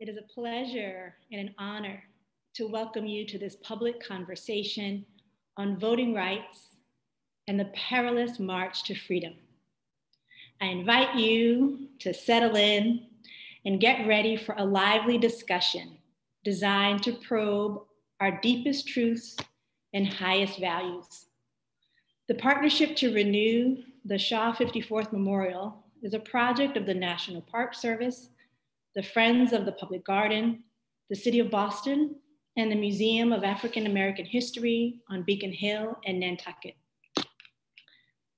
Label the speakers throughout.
Speaker 1: It is a pleasure and an honor to welcome you to this public conversation on voting rights and the perilous march to freedom. I invite you to settle in and get ready for a lively discussion designed to probe our deepest truths and highest values. The Partnership to Renew the Shaw 54th Memorial is a project of the National Park Service the Friends of the Public Garden, the City of Boston, and the Museum of African American History on Beacon Hill and Nantucket.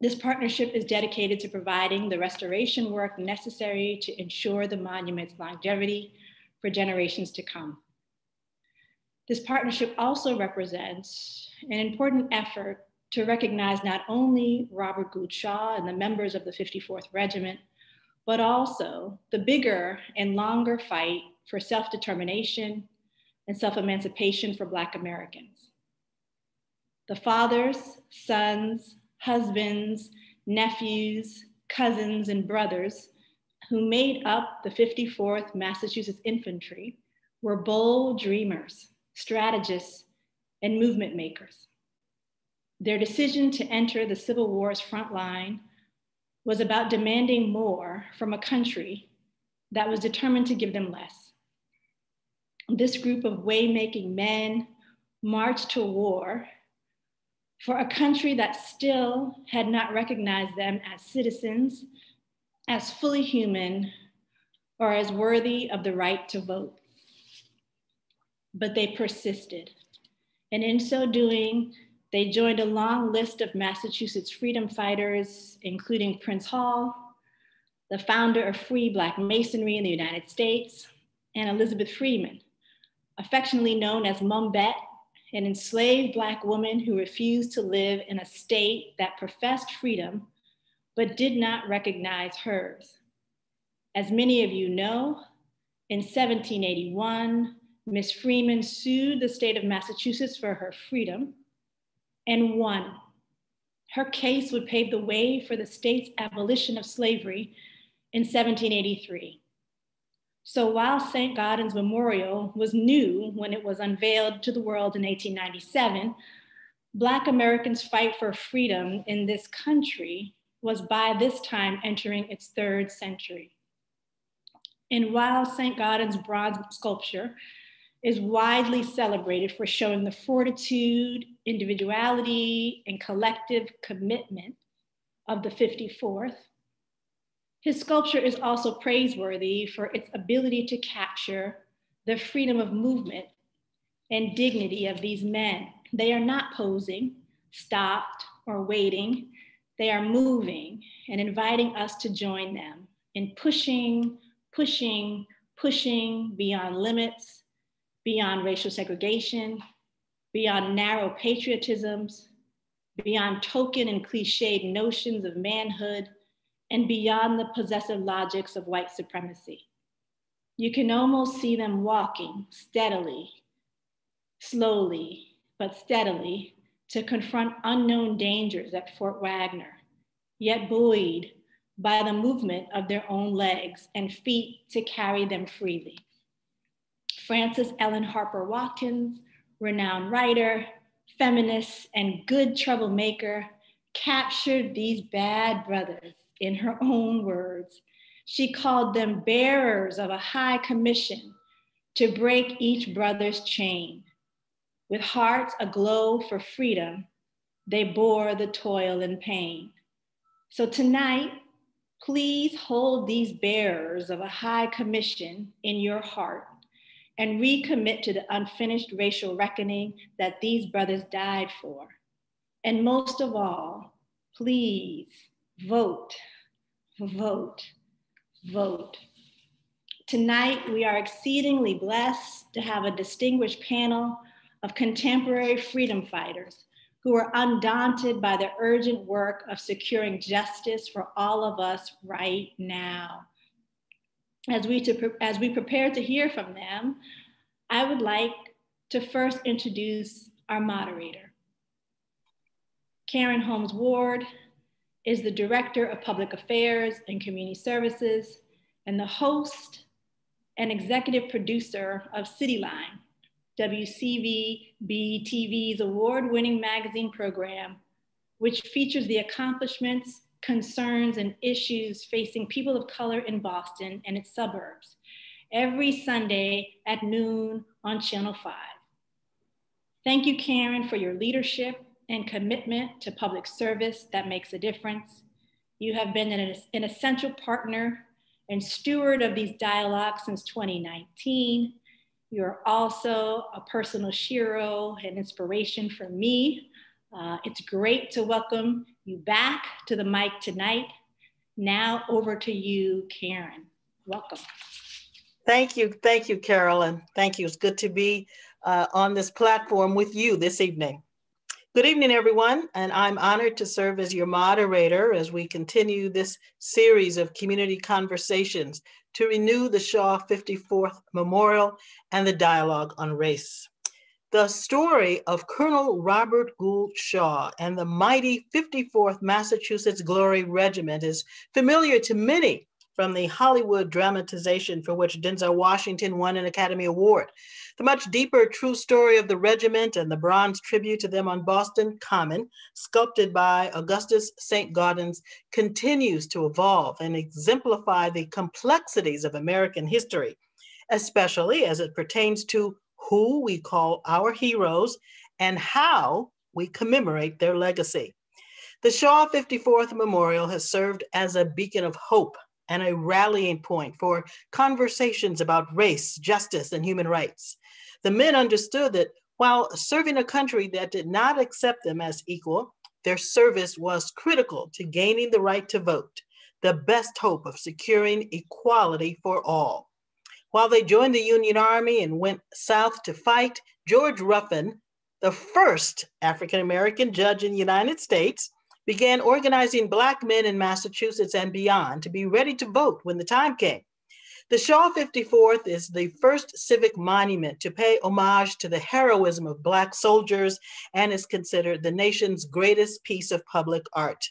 Speaker 1: This partnership is dedicated to providing the restoration work necessary to ensure the monument's longevity for generations to come. This partnership also represents an important effort to recognize not only Robert Gould Shaw and the members of the 54th Regiment, but also the bigger and longer fight for self determination and self emancipation for Black Americans. The fathers, sons, husbands, nephews, cousins, and brothers who made up the 54th Massachusetts Infantry were bold dreamers, strategists, and movement makers. Their decision to enter the Civil War's front line was about demanding more from a country that was determined to give them less. This group of way-making men marched to war for a country that still had not recognized them as citizens, as fully human, or as worthy of the right to vote. But they persisted. And in so doing, they joined a long list of Massachusetts freedom fighters, including Prince Hall, the founder of Free Black Masonry in the United States, and Elizabeth Freeman, affectionately known as Mum Bet, an enslaved Black woman who refused to live in a state that professed freedom but did not recognize hers. As many of you know, in 1781, Miss Freeman sued the state of Massachusetts for her freedom and won. Her case would pave the way for the state's abolition of slavery in 1783. So while St. Gaudens Memorial was new when it was unveiled to the world in 1897, Black Americans' fight for freedom in this country was by this time entering its third century. And while St. Gaudens' bronze sculpture is widely celebrated for showing the fortitude, individuality, and collective commitment of the 54th. His sculpture is also praiseworthy for its ability to capture the freedom of movement and dignity of these men. They are not posing, stopped, or waiting. They are moving and inviting us to join them in pushing, pushing, pushing beyond limits beyond racial segregation, beyond narrow patriotisms, beyond token and cliched notions of manhood, and beyond the possessive logics of white supremacy. You can almost see them walking steadily, slowly, but steadily to confront unknown dangers at Fort Wagner, yet buoyed by the movement of their own legs and feet to carry them freely. Frances Ellen Harper Watkins, renowned writer, feminist, and good troublemaker, captured these bad brothers in her own words. She called them bearers of a high commission to break each brother's chain. With hearts aglow for freedom, they bore the toil and pain. So tonight, please hold these bearers of a high commission in your heart and recommit to the unfinished racial reckoning that these brothers died for. And most of all, please vote, vote, vote. Tonight, we are exceedingly blessed to have a distinguished panel of contemporary freedom fighters who are undaunted by the urgent work of securing justice for all of us right now as we, to, as we prepare to hear from them, I would like to first introduce our moderator. Karen Holmes Ward is the Director of Public Affairs and Community Services and the host and executive producer of Cityline, WCVB TV's award winning magazine program, which features the accomplishments, concerns, and issues facing people of color in Boston and its suburbs every Sunday at noon on Channel 5. Thank you, Karen, for your leadership and commitment to public service that makes a difference. You have been an, an essential partner and steward of these dialogues since 2019. You're also a personal hero and inspiration for me. Uh, it's great to welcome you back to the mic tonight. Now over to you, Karen. Welcome.
Speaker 2: Thank you. Thank you, Karilyn. Thank you. It's good to be uh, on this platform with you this evening. Good evening, everyone, and I'm honored to serve as your moderator as we continue this series of community conversations to renew the Shaw 54th Memorial and the dialogue on race. The story of Colonel Robert Gould Shaw and the mighty 54th Massachusetts Glory Regiment is familiar to many from the Hollywood dramatization for which Denzel Washington won an Academy Award. The much deeper true story of the regiment and the bronze tribute to them on Boston Common, sculpted by Augustus St. Gaudens, continues to evolve and exemplify the complexities of American history, especially as it pertains to who we call our heroes and how we commemorate their legacy. The Shaw 54th Memorial has served as a beacon of hope and a rallying point for conversations about race, justice, and human rights. The men understood that while serving a country that did not accept them as equal, their service was critical to gaining the right to vote, the best hope of securing equality for all. While they joined the Union Army and went south to fight, George Ruffin, the first African American judge in the United States, began organizing Black men in Massachusetts and beyond to be ready to vote when the time came. The Shaw 54th is the first civic monument to pay homage to the heroism of Black soldiers and is considered the nation's greatest piece of public art.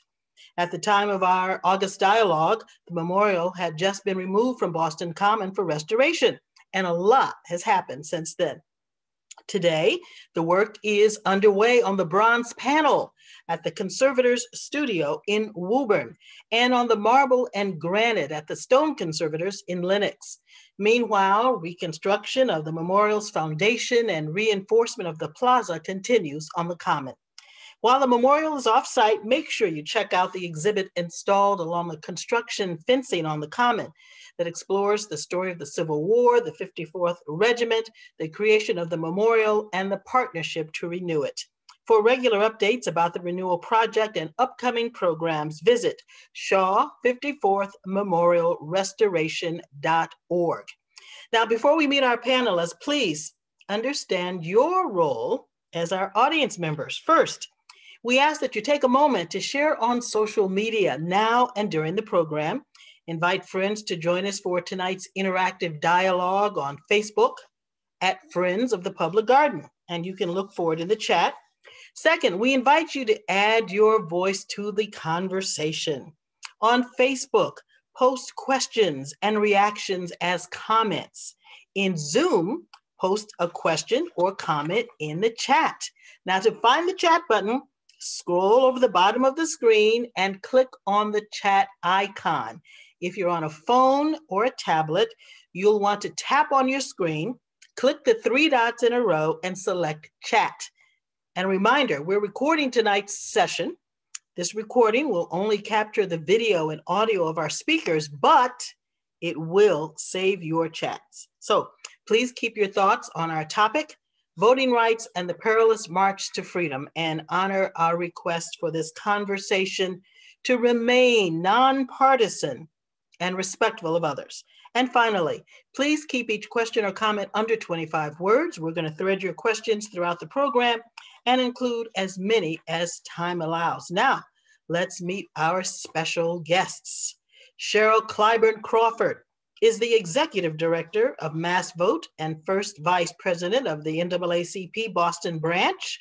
Speaker 2: At the time of our August dialogue, the memorial had just been removed from Boston Common for restoration, and a lot has happened since then. Today, the work is underway on the bronze panel at the Conservators Studio in Woburn and on the marble and granite at the Stone Conservators in Lenox. Meanwhile, reconstruction of the memorial's foundation and reinforcement of the plaza continues on the Common. While the memorial is off-site, make sure you check out the exhibit installed along the construction fencing on the Common that explores the story of the Civil War, the 54th Regiment, the creation of the memorial, and the partnership to renew it. For regular updates about the renewal project and upcoming programs, visit shaw54thmemorialrestoration.org. Now, before we meet our panelists, please understand your role as our audience members. First, we ask that you take a moment to share on social media now and during the program. Invite friends to join us for tonight's interactive dialogue on Facebook at Friends of the Public Garden. And you can look for it in the chat Second, we invite you to add your voice to the conversation. On Facebook, post questions and reactions as comments. In Zoom, post a question or comment in the chat. Now, to find the chat button, scroll over the bottom of the screen and click on the chat icon. If you're on a phone or a tablet, you'll want to tap on your screen, click the three dots in a row, and select chat. And reminder, we're recording tonight's session. This recording will only capture the video and audio of our speakers, but it will save your chats. So please keep your thoughts on our topic, voting rights and the perilous march to freedom, and honor our request for this conversation to remain nonpartisan and respectful of others. And finally, please keep each question or comment under 25 words. We're going to thread your questions throughout the program and include as many as time allows. Now, let's meet our special guests. Cheryl Clyburn Crawford is the executive director of MassVOTE and first vice president of the NAACP Boston branch.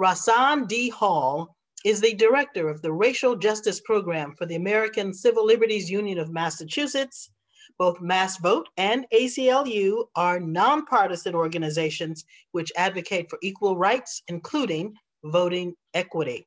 Speaker 2: Rahsaan D. Hall is the director of the Racial Justice Program for the American Civil Liberties Union of Massachusetts. Both MassVOTE and ACLU are nonpartisan organizations which advocate for equal rights, including voting equity.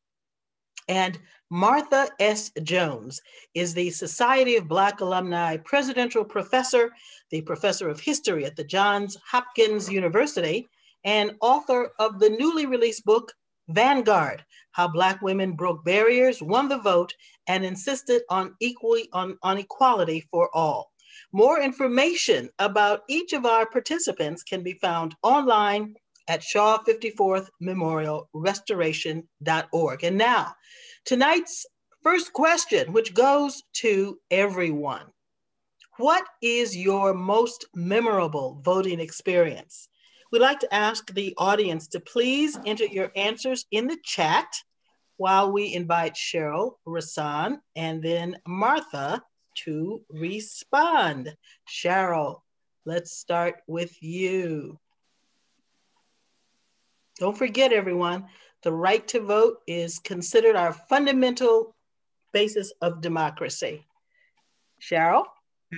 Speaker 2: And Martha S. Jones is the Society of Black Alumni Presidential Professor, the Professor of History at the Johns Hopkins University, and author of the newly released book, Vanguard, How Black Women Broke Barriers, Won the Vote, and Insisted on, equally, on, on Equality for All. More information about each of our participants can be found online at Shaw 54th Memorial Restoration.org. And now, tonight's first question, which goes to everyone. What is your most memorable voting experience? We'd like to ask the audience to please enter your answers in the chat while we invite Cheryl, Rahsaan, and then Martha to respond. Cheryl, let's start with you. Don't forget, everyone, the right to vote is considered our fundamental basis of democracy. Cheryl?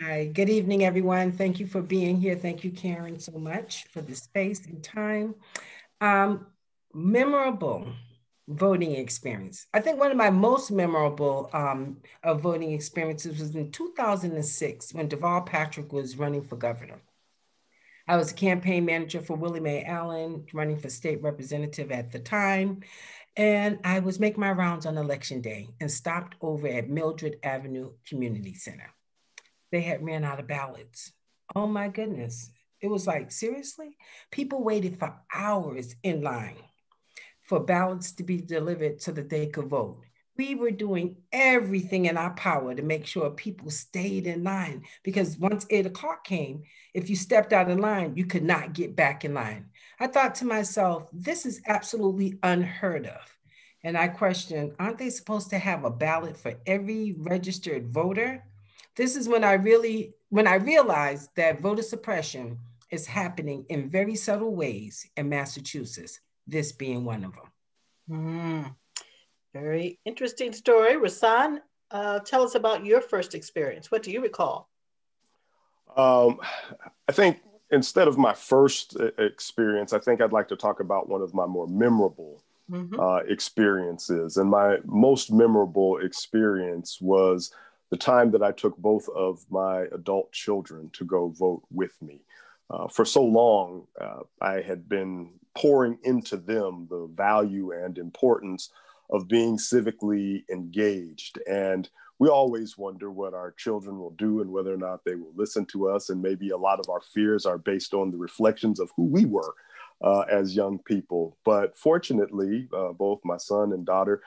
Speaker 3: Hi, good evening, everyone. Thank you for being here. Thank you, Karen, so much for the space and time. Um, memorable voting experience. I think one of my most memorable um, of voting experiences was in 2006 when Deval Patrick was running for governor. I was a campaign manager for Willie Mae Allen, running for state representative at the time. And I was making my rounds on election day and stopped over at Mildred Avenue Community Center. They had ran out of ballots. Oh my goodness. It was like, seriously? People waited for hours in line for ballots to be delivered so that they could vote. We were doing everything in our power to make sure people stayed in line because once eight o'clock came, if you stepped out of line, you could not get back in line. I thought to myself, this is absolutely unheard of. And I questioned, aren't they supposed to have a ballot for every registered voter? This is when I really, when I realized that voter suppression is happening in very subtle ways in Massachusetts this being one of them.
Speaker 2: Mm, very interesting story. Rahsaan, uh, tell us about your first experience. What do you recall?
Speaker 4: Um, I think instead of my first experience, I think I'd like to talk about one of my more memorable mm-hmm. uh, experiences. And my most memorable experience was the time that I took both of my adult children to go vote with me. Uh, for so long, uh, I had been pouring into them the value and importance of being civically engaged. And we always wonder what our children will do and whether or not they will listen to us. And maybe a lot of our fears are based on the reflections of who we were uh, as young people. But fortunately, uh, both my son and daughter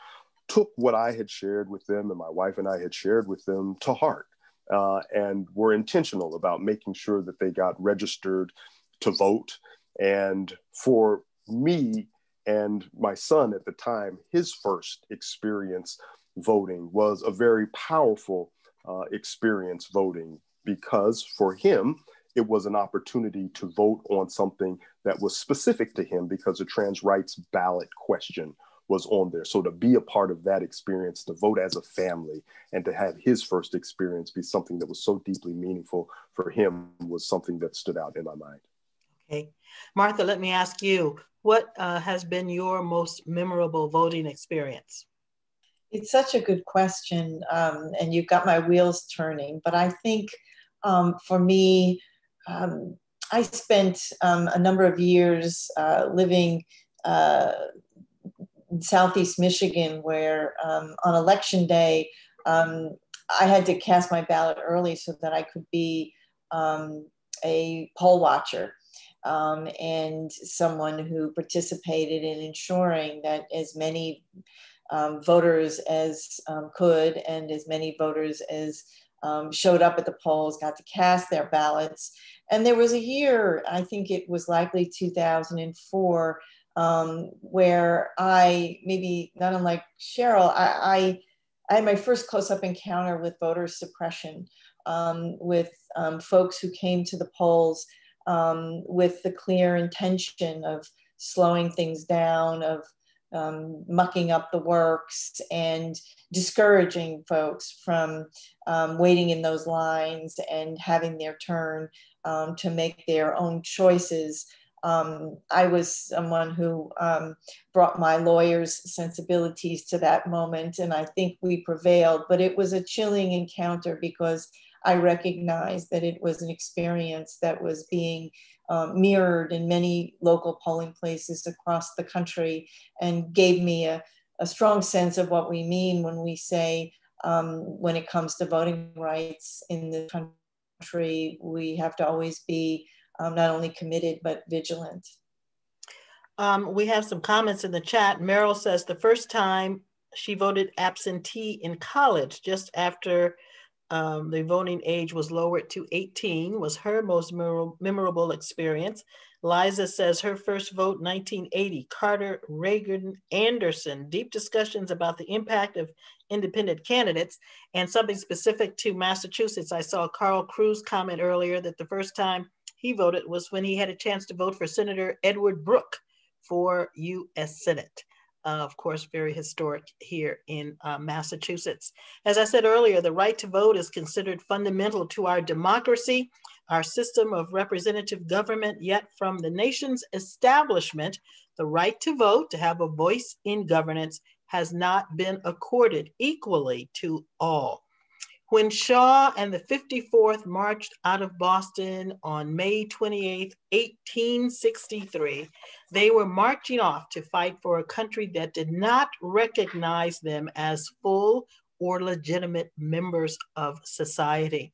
Speaker 4: took what I had shared with them and my wife and I had shared with them to heart. Uh, and were intentional about making sure that they got registered to vote and for me and my son at the time, his first experience voting was a very powerful uh, experience voting because for him, it was an opportunity to vote on something that was specific to him because the trans rights ballot question was on there. So to be a part of that experience, to vote as a family, and to have his first experience be something that was so deeply meaningful for him was something that stood out in my mind.
Speaker 2: Okay. Martha, let me ask you, what uh, has been your most memorable voting experience?
Speaker 5: It's such a good question, um, and you've got my wheels turning. But I think um, for me, um, I spent um, a number of years uh, living uh, in Southeast Michigan, where um, on election day, um, I had to cast my ballot early so that I could be a poll watcher um, and someone who participated in ensuring that as many um, voters as um, could and as many voters as um, showed up at the polls got to cast their ballots. And there was a year, I think it was likely 2004, um, where I, maybe not unlike Cheryl, I, I, I had my first close up encounter with voter suppression um, with folks who came to the polls um, with the clear intention of slowing things down, of um, mucking up the works and discouraging folks from um, waiting in those lines and having their turn um, to make their own choices. Um, I was someone who um, brought my lawyer's sensibilities to that moment, and I think we prevailed. But it was a chilling encounter because I recognized that it was an experience that was being um, mirrored in many local polling places across the country and gave me a, a strong sense of what we mean when we say, um, when it comes to voting rights in the country, we have to always be um, not only committed, but vigilant.
Speaker 2: Um, we have some comments in the chat. Meryl says the first time she voted absentee in college just after um, the voting age was lowered to 18 was her most memorable experience. Liza says her first vote, 1980, Carter, Reagan, Anderson, deep discussions about the impact of independent candidates and something specific to Massachusetts. I saw Carl Cruz comment earlier that the first time he voted was when he had a chance to vote for Senator Edward Brooke for US Senate uh, of course, very historic here in uh, Massachusetts. As I said earlier, the right to vote is considered fundamental to our democracy, our system of representative government, yet from the nation's establishment, the right to vote, to have a voice in governance, has not been accorded equally to all. When Shaw and the 54th marched out of Boston on May 28, 1863, they were marching off to fight for a country that did not recognize them as full or legitimate members of society.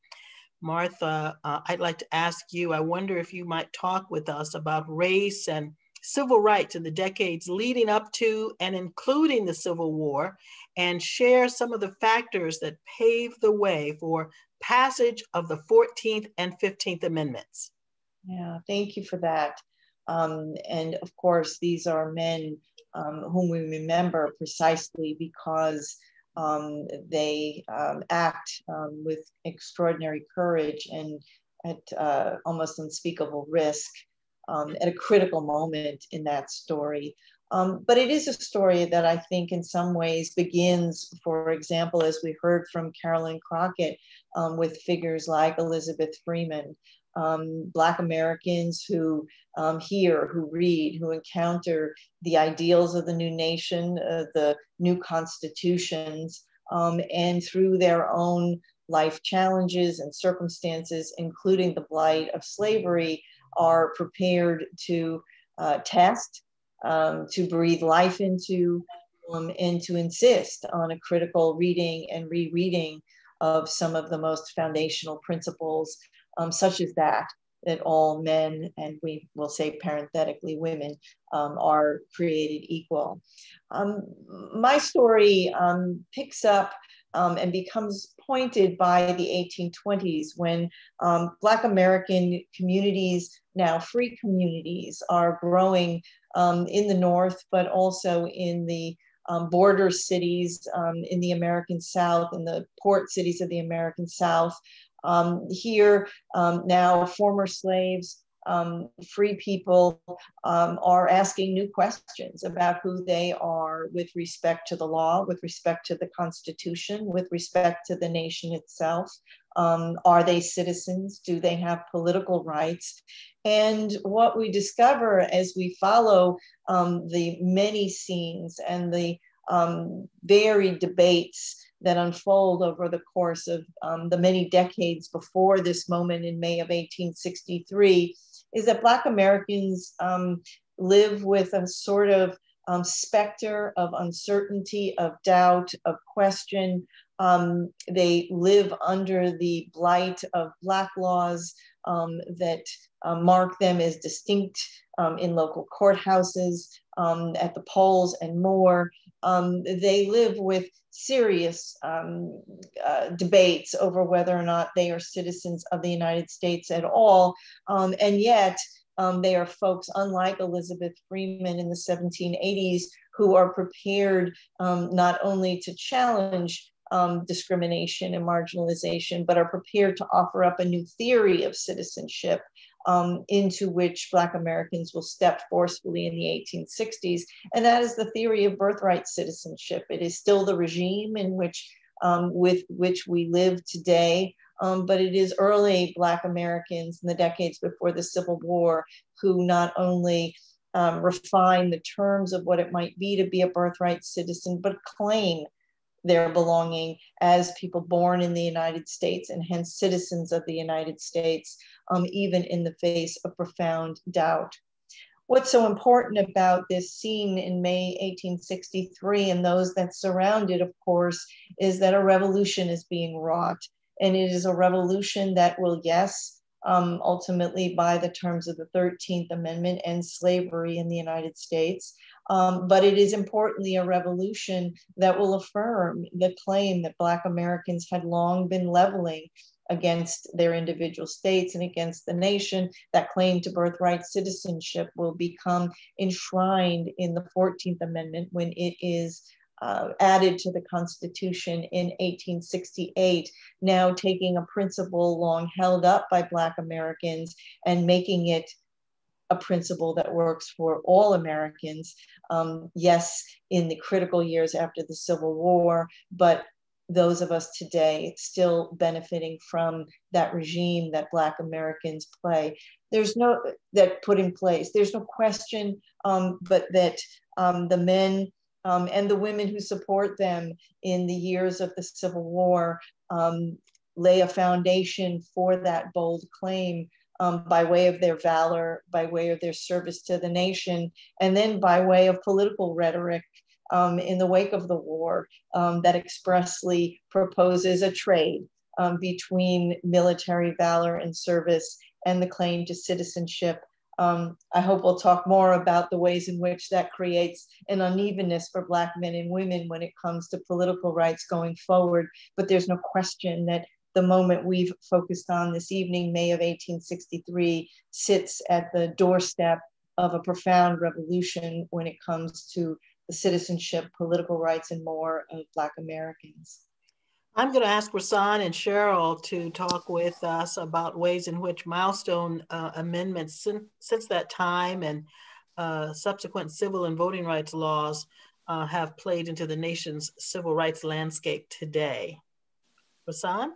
Speaker 2: Martha, uh, I'd like to ask you, I wonder if you might talk with us about race and civil rights in the decades leading up to and including the Civil War and share some of the factors that paved the way for passage of the 14th and 15th Amendments.
Speaker 5: Yeah, thank you for that. Um, and of course, these are men um, whom we remember precisely because um, they um, act um, with extraordinary courage and at uh, almost unspeakable risk um, at a critical moment in that story. Um, but it is a story that I think in some ways begins, for example, as we heard from Karilyn Crockett, um, with figures like Elizabeth Freeman, um, Black Americans who um, hear, who read, who encounter the ideals of the new nation, uh, the new constitutions, um, and through their own life challenges and circumstances, including the blight of slavery, are prepared to uh, test, um, to breathe life into, um, and to insist on a critical reading and rereading of some of the most foundational principles, um, such as that, that all men, and we will say parenthetically women, um, are created equal. Um, my story um, picks up um, and becomes pointed by the 1820s when um, Black American communities, now free communities, are growing um, in the North, but also in the um, border cities um, in the American South, in the port cities of the American South. Um, here, now former slaves um, free people um, are asking new questions about who they are with respect to the law, with respect to the Constitution, with respect to the nation itself. Um, are they citizens? Do they have political rights? And what we discover as we follow um, the many scenes and the um, varied debates that unfold over the course of um, the many decades before this moment in May of 1863 is that Black Americans um, live with a sort of um, specter of uncertainty, of doubt, of question. Um, they live under the blight of Black laws um, that uh, mark them as distinct um, in local courthouses, um, at the polls, and more. They live with serious um, uh, debates over whether or not they are citizens of the United States at all. Um, and yet, um, they are folks unlike Elizabeth Freeman in the 1780s who are prepared um, not only to challenge um, discrimination and marginalization, but are prepared to offer up a new theory of citizenship um, into which Black Americans will step forcefully in the 1860s. And that is the theory of birthright citizenship. It is still the regime in which um, with which we live today. Um, but it is early Black Americans in the decades before the Civil War who not only um, refine the terms of what it might be to be a birthright citizen, but claim their belonging as people born in the United States and hence citizens of the United States, um, even in the face of profound doubt. What's so important about this scene in May 1863 and those that surround it, of course, is that a revolution is being wrought. And it is a revolution that will, yes, um, ultimately, by the terms of the 13th Amendment, end slavery in the United States. Um, but it is importantly a revolution that will affirm the claim that Black Americans had long been leveling against their individual states and against the nation. That claim to birthright citizenship will become enshrined in the 14th Amendment when it is uh, added to the Constitution in 1868, now taking a principle long held up by Black Americans and making it a principle that works for all Americans. Um, yes, in the critical years after the Civil War, but those of us today still benefiting from that regime that Black Americans play. There's no that put in place. There's no question, um, but that um, the men um, and the women who support them in the years of the Civil War um, lay a foundation for that bold claim um, by way of their valor, by way of their service to the nation, and then by way of political rhetoric um, in the wake of the war um, that expressly proposes a trade um, between military valor and service and the claim to citizenship. Um, I hope we'll talk more about the ways in which that creates an unevenness for Black men and women when it comes to political rights going forward. But there's no question that the moment we've focused on this evening, May of 1863, sits at the doorstep of a profound revolution when it comes to the citizenship, political rights, and more of Black Americans.
Speaker 2: I'm going to ask Rahsaan and Cheryl to talk with us about ways in which milestone uh, amendments since, since that time and uh, subsequent civil and voting rights laws uh, have played into the nation's civil rights landscape today. Rahsaan?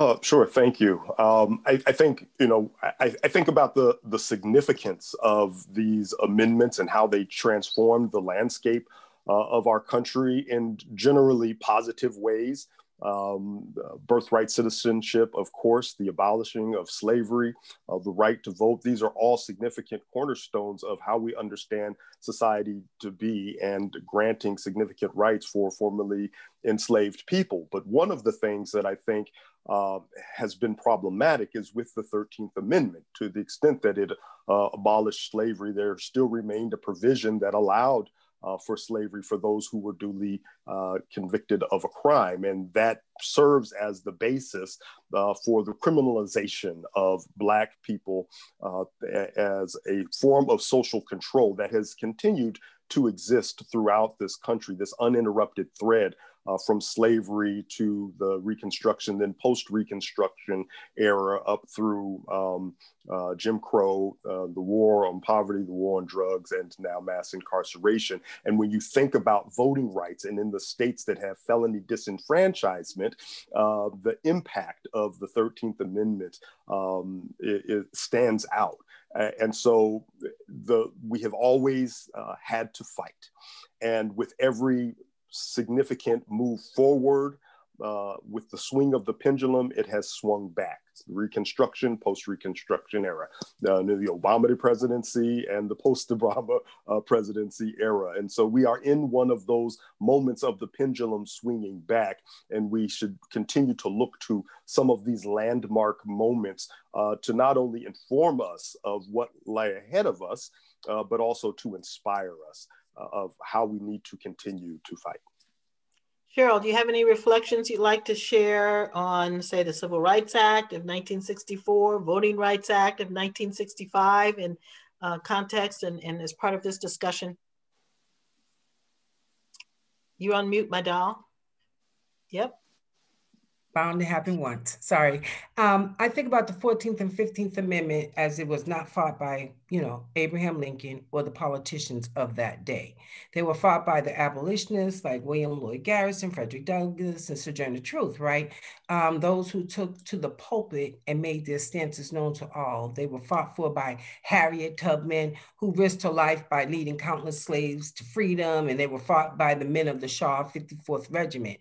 Speaker 4: Uh, sure, thank you. Um, I, I, think you know. I, I, think about the the significance of these amendments and how they transformed the landscape uh, of our country in generally positive ways um, birthright citizenship, of course, the abolishing of slavery, uh, the right to vote. These are all significant cornerstones of how we understand society to be and granting significant rights for formerly enslaved people. But one of the things that I think uh, has been problematic is with the 13th Amendment. To the extent that it uh, abolished slavery, there still remained a provision that allowed uh, for slavery for those who were duly uh, convicted of a crime. And that serves as the basis uh, for the criminalization of Black people uh, as a form of social control that has continued to exist throughout this country, this uninterrupted thread uh, from slavery to the Reconstruction, then post Reconstruction era up through um, uh, Jim Crow, uh, the war on poverty, the war on drugs, and now mass incarceration. And when you think about voting rights and in the states that have felony disenfranchisement, uh, the impact of the 13th Amendment um, it, it stands out. And so the we have always uh, had to fight and with every significant move forward. Uh, with the swing of the pendulum, it has swung back. Reconstruction, post-Reconstruction era, uh, the Obama presidency and the post-Obama uh, presidency era, and so we are in one of those moments of the pendulum swinging back, and we should continue to look to some of these landmark moments uh, to not only inform us of what lay ahead of us, uh, but also to inspire us. Uh, of how we need to continue to fight.
Speaker 2: Cheryl, do you have any reflections you'd like to share on, say, the Civil Rights Act of 1964, Voting Rights Act of 1965 in uh, context and, and as part of this discussion? You on mute, my doll. Yep.
Speaker 3: Bound to happen once. Sorry. Um, I think about the 14th and 15th Amendment as it was not fought by, you know, Abraham Lincoln or the politicians of that day. They were fought by the abolitionists like William Lloyd Garrison, Frederick Douglass, and Sojourner Truth, right? Um, those who took to the pulpit and made their stances known to all. They were fought for by Harriet Tubman, who risked her life by leading countless slaves to freedom, and they were fought by the men of the Shaw 54th Regiment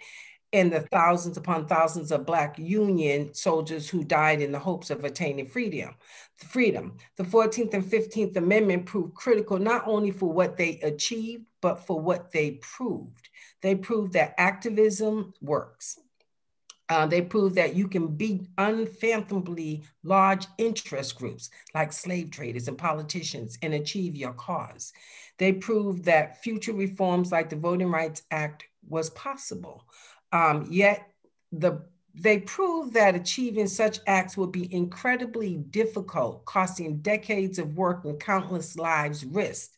Speaker 3: and the thousands upon thousands of Black Union soldiers who died in the hopes of attaining freedom. Freedom. The 14th and 15th Amendment proved critical not only for what they achieved, but for what they proved. They proved that activism works. Uh, they proved that you can beat unfathomably large interest groups like slave traders and politicians and achieve your cause. They proved that future reforms like the Voting Rights Act was possible. Um, yet the they proved that achieving such acts would be incredibly difficult, costing decades of work and countless lives risked.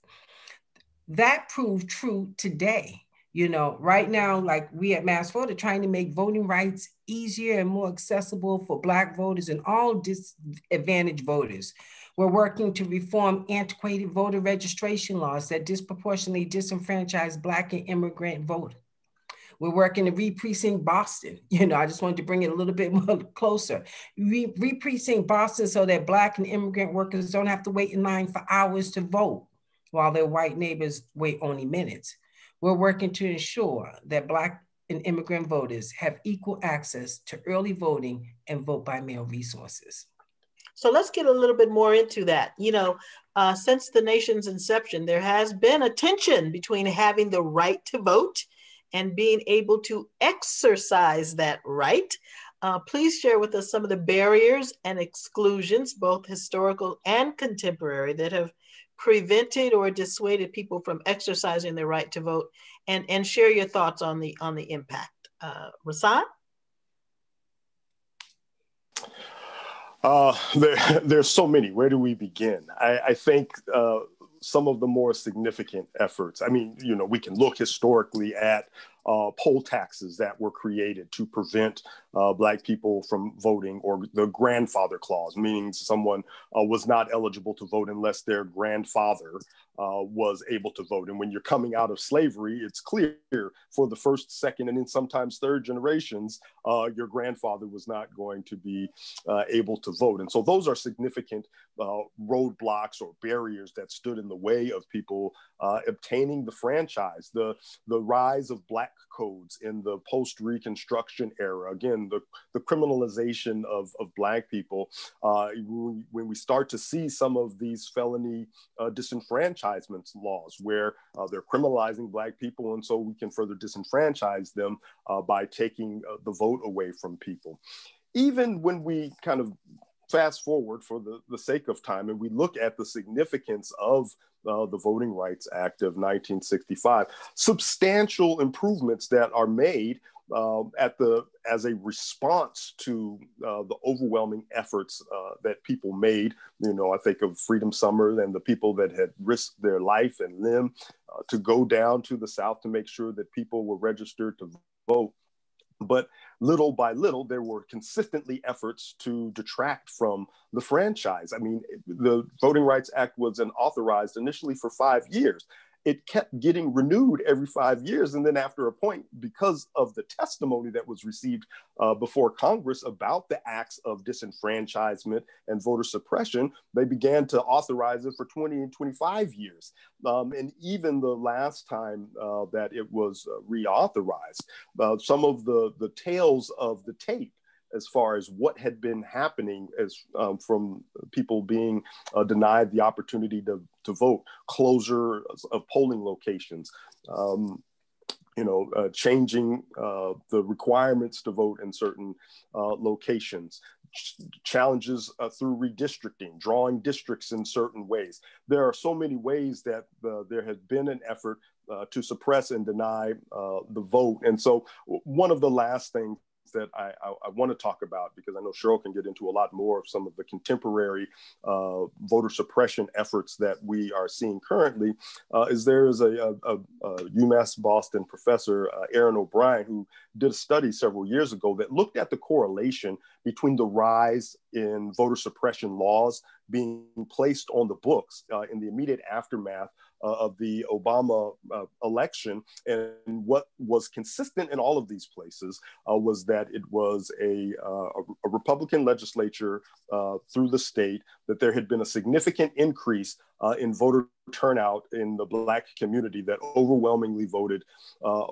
Speaker 3: That proved true today. You know, right now, like we at MassVOTE are trying to make voting rights easier and more accessible for Black voters and all disadvantaged voters. We're working to reform antiquated voter registration laws that disproportionately disenfranchise Black and immigrant voters we're working to re-precinct Boston. You know, I just wanted to bring it a little bit more closer. Re- re-precinct Boston so that Black and immigrant workers don't have to wait in line for hours to vote while their white neighbors wait only minutes. We're working to ensure that Black and immigrant voters have equal access to early voting and vote by mail resources.
Speaker 2: So let's get a little bit more into that. You know, uh, since the nation's inception, there has been a tension between having the right to vote and being able to exercise that right. Uh, please share with us some of the barriers and exclusions, both historical and contemporary, that have prevented or dissuaded people from exercising their right to vote, and, and share your thoughts on the on the impact. Uh, Rahsaan?
Speaker 4: Uh, there, there's so many. Where do we begin? I, I think uh, some of the more significant efforts. I mean, you know, we can look historically at uh, poll taxes that were created to prevent uh, Black people from voting, or the grandfather clause, meaning someone uh, was not eligible to vote unless their grandfather uh, was able to vote. And when you're coming out of slavery, it's clear for the first, second, and then sometimes third generations, uh, your grandfather was not going to be uh, able to vote. And so those are significant roadblocks or barriers that stood in the way of people obtaining the franchise. The, the rise of Black codes in the post Reconstruction era. Again, the, the criminalization of, of Black people. Uh, when we start to see some of these felony uh, disenfranchisement laws where uh, they're criminalizing Black people, and so we can further disenfranchise them uh, by taking uh, the vote away from people. Even when we kind of fast forward for the, the sake of time and we look at the significance of uh, the Voting Rights Act of 1965, substantial improvements that are made uh, at the as a response to uh, the overwhelming efforts uh, that people made. You know, I think of Freedom Summer and the people that had risked their life and limb uh, to go down to the South to make sure that people were registered to vote. But little by little, there were consistently efforts to detract from the franchise. I mean, the Voting Rights Act was an authorized initially for five years it kept getting renewed every five years. And then after a point, because of the testimony that was received uh, before Congress about the acts of disenfranchisement and voter suppression, they began to authorize it for 20 and 25 years. Um, and even the last time uh, that it was uh, reauthorized, uh, some of the, the tales of the tape as far as what had been happening as um, from people being uh, denied the opportunity to, to vote, closure of polling locations, um, you know, uh, changing uh, the requirements to vote in certain uh, locations, ch- challenges uh, through redistricting, drawing districts in certain ways. There are so many ways that uh, there has been an effort to suppress and deny the vote. And so, one of the last things that I, I, I want to talk about because I know Cheryl can get into a lot more of some of the contemporary uh, voter suppression efforts that we are seeing currently. Uh, is there is a, a, a, UMass Boston professor, uh, Erin O'Brien, who did a study several years ago that looked at the correlation between the rise in voter suppression laws being placed on the books uh, in the immediate aftermath uh, of the Obama uh, election. And what was consistent in all of these places uh, was that it was a, uh, a Republican legislature uh, through the state, that there had been a significant increase uh, in voter turnout in the Black community that overwhelmingly voted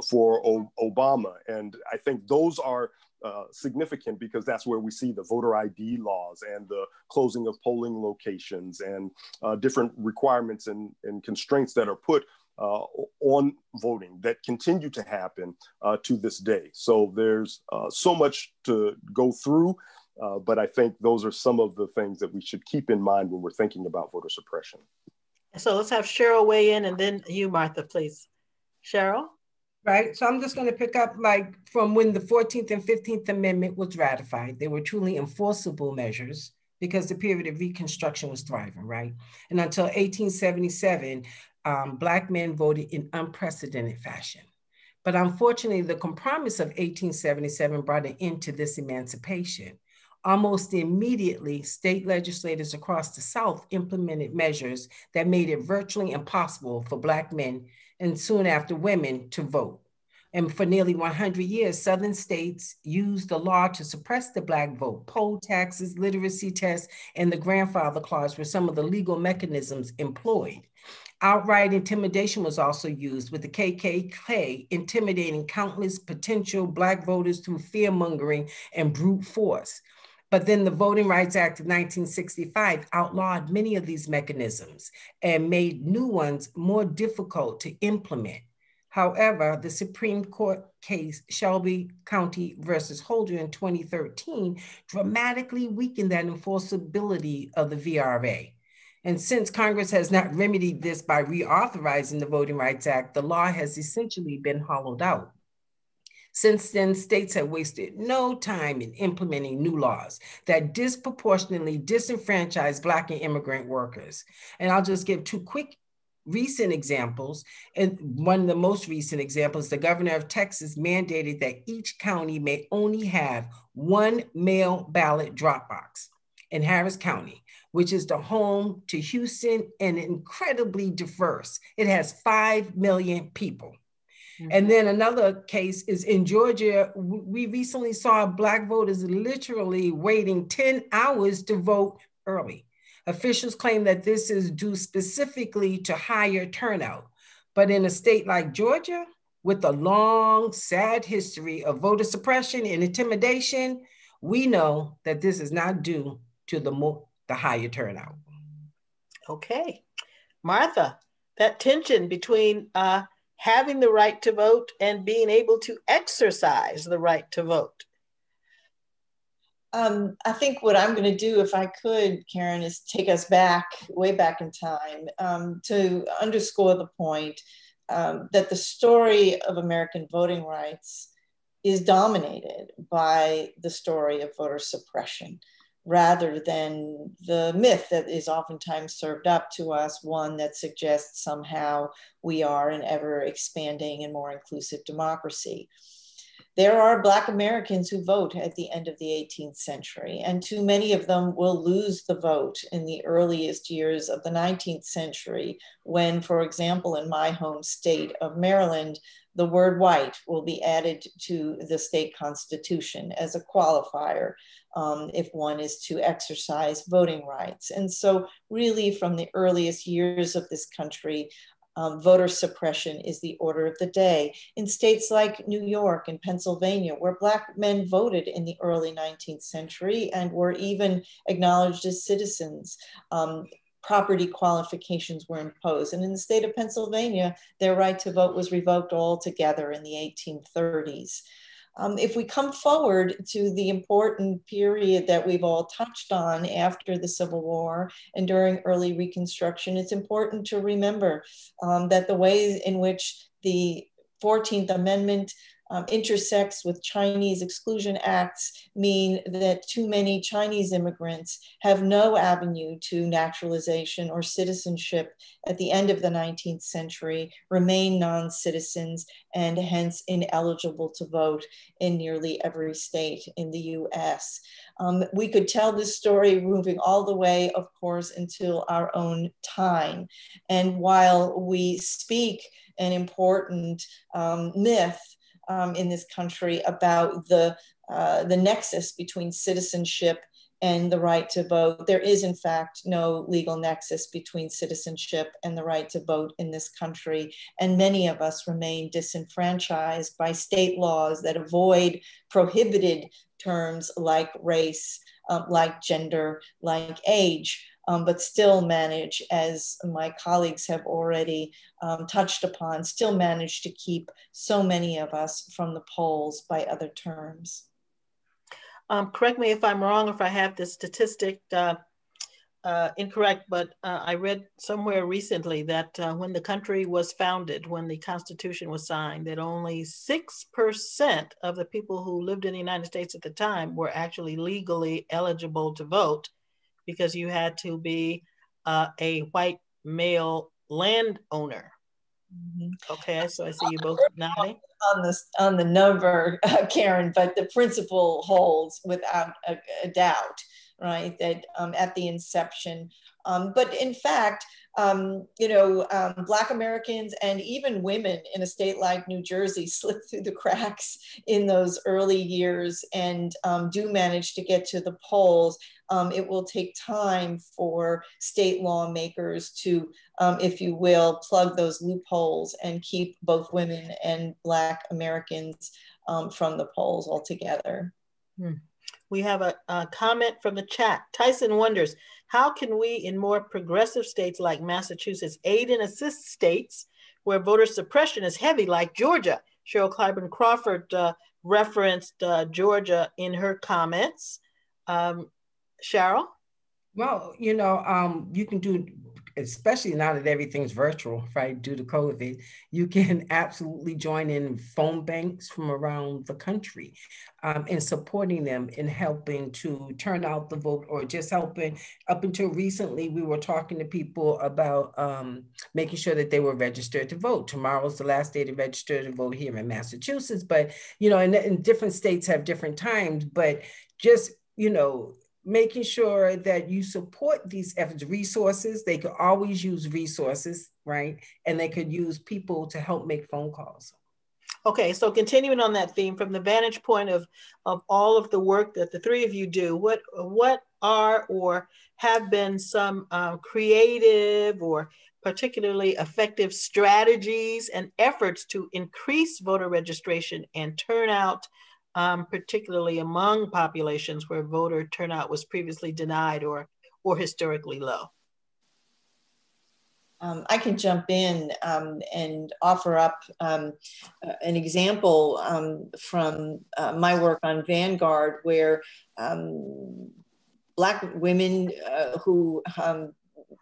Speaker 4: for o- Obama. And I think those are uh, significant because that's where we see the voter ID laws and the closing of polling locations and uh, different requirements and, and, constraints that are put uh, on voting that continue to happen uh, to this day. So there's uh, so much to go through, but I think those are some of the things that we should keep in mind when we're thinking about voter suppression.
Speaker 2: So let's have Cheryl weigh in and then you, Martha, please. Cheryl?
Speaker 3: right? So I'm just going to pick up like from when the 14th and 15th Amendment was ratified. They were truly enforceable measures because the period of Reconstruction was thriving, right? And until 1877, um, Black men voted in unprecedented fashion. But unfortunately, the compromise of 1877 brought an end to this emancipation. Almost immediately, state legislators across the South implemented measures that made it virtually impossible for Black men and soon after women to vote. And for nearly 100 years, Southern states used the law to suppress the Black vote. Poll taxes, literacy tests, and the grandfather clause were some of the legal mechanisms employed. Outright intimidation was also used, with the KKK intimidating countless potential Black voters through fear mongering and brute force. But then the Voting Rights Act of 1965 outlawed many of these mechanisms and made new ones more difficult to implement. However, the Supreme Court case Shelby County versus Holder in 2013 dramatically weakened that enforceability of the VRA. And since Congress has not remedied this by reauthorizing the Voting Rights Act, the law has essentially been hollowed out. Since then, states have wasted no time in implementing new laws that disproportionately disenfranchise Black and immigrant workers. And I'll just give two quick recent examples. And one of the most recent examples, the governor of Texas mandated that each county may only have one mail ballot drop box in Harris County, which is the home to Houston and incredibly diverse. It has 5 million people. Mm-hmm. And then another case is in Georgia. We recently saw black voters literally waiting 10 hours to vote early. Officials claim that this is due specifically to higher turnout. But in a state like Georgia, with a long, sad history of voter suppression and intimidation, we know that this is not due to the, more, the higher turnout.
Speaker 2: Okay. Martha, that tension between uh, having the right to vote and being able to exercise the right to vote?
Speaker 5: Um, I think what I'm going to do, if I could, Karen, is take us back, way back in time, um, to underscore the point um, that the story of American voting rights is dominated by the story of voter suppression rather than the myth that is oftentimes served up to us, one that suggests somehow we are an ever expanding and more inclusive democracy. There are Black Americans who vote at the end of the 18th century, and too many of them will lose the vote in the earliest years of the 19th century, when, for example, in my home state of Maryland, the word white will be added to the state constitution as a qualifier um, if one is to exercise voting rights. And so, really, from the earliest years of this country, um, voter suppression is the order of the day. In states like New York and Pennsylvania, where Black men voted in the early 19th century and were even acknowledged as citizens, um, property qualifications were imposed. And in the state of Pennsylvania, their right to vote was revoked altogether in the 1830s. Um, if we come forward to the important period that we've all touched on after the Civil War and during early Reconstruction, it's important to remember um, that the ways in which the 14th Amendment um, intersects with Chinese exclusion acts mean that too many Chinese immigrants have no avenue to naturalization or citizenship at the end of the 19th century, remain non citizens, and hence ineligible to vote in nearly every state in the US. Um, we could tell this story moving all the way, of course, until our own time. And while we speak an important um, myth um, in this country about the, uh, the nexus between citizenship and the right to vote. There is, in fact, no legal nexus between citizenship and the right to vote in this country. And many of us remain disenfranchised by state laws that avoid prohibited terms like race, uh, like gender, like age um, but still manage, as my colleagues have already um, touched upon, still manage to keep so many of us from the polls by other terms.
Speaker 2: Um, correct me if I'm wrong, if I have this statistic uh, uh, incorrect, but uh, I read somewhere recently that uh, when the country was founded, when the Constitution was signed, that only 6% of the people who lived in the United States at the time were actually legally eligible to vote because you had to be uh, a white male landowner. Mm-hmm. Okay, so I see you both nodding
Speaker 5: on the on the number, uh, Karen, but the principle holds without a, a doubt, right? That um, at the inception, um, but in fact, um, you know, um, Black Americans and even women in a state like New Jersey slip through the cracks in those early years and um, do manage to get to the polls. Um, it will take time for state lawmakers to, um, if you will, plug those loopholes and keep both women and Black Americans um, from the polls altogether.
Speaker 2: Hmm. We have a, a comment from the chat. Tyson wonders, how can we in more progressive states like Massachusetts aid and assist states where voter suppression is heavy, like Georgia? Cheryl Clyburn Crawford uh, referenced uh, Georgia in her comments. Um, Cheryl?
Speaker 3: Well, you know, um, you can do especially now that everything's virtual, right, due to COVID, you can absolutely join in phone banks from around the country um, and supporting them in helping to turn out the vote or just helping. Up until recently, we were talking to people about um, making sure that they were registered to vote. Tomorrow's the last day to register to vote here in Massachusetts, but, you know, and, and different states have different times, but just, you know, making sure that you support these efforts, resources. They could always use resources, right? And they could use people to help make phone calls.
Speaker 2: Okay, so continuing on that theme, from the vantage point of, of all of the work that the three of you do, what, what are or have been some um, creative or particularly effective strategies and efforts to increase voter registration and turnout um, particularly among populations where voter turnout was previously denied or, or historically low?
Speaker 5: Um, I can jump in um, and offer up um, uh, an example um, from uh, my work on Vanguard, where um, Black women uh, who um,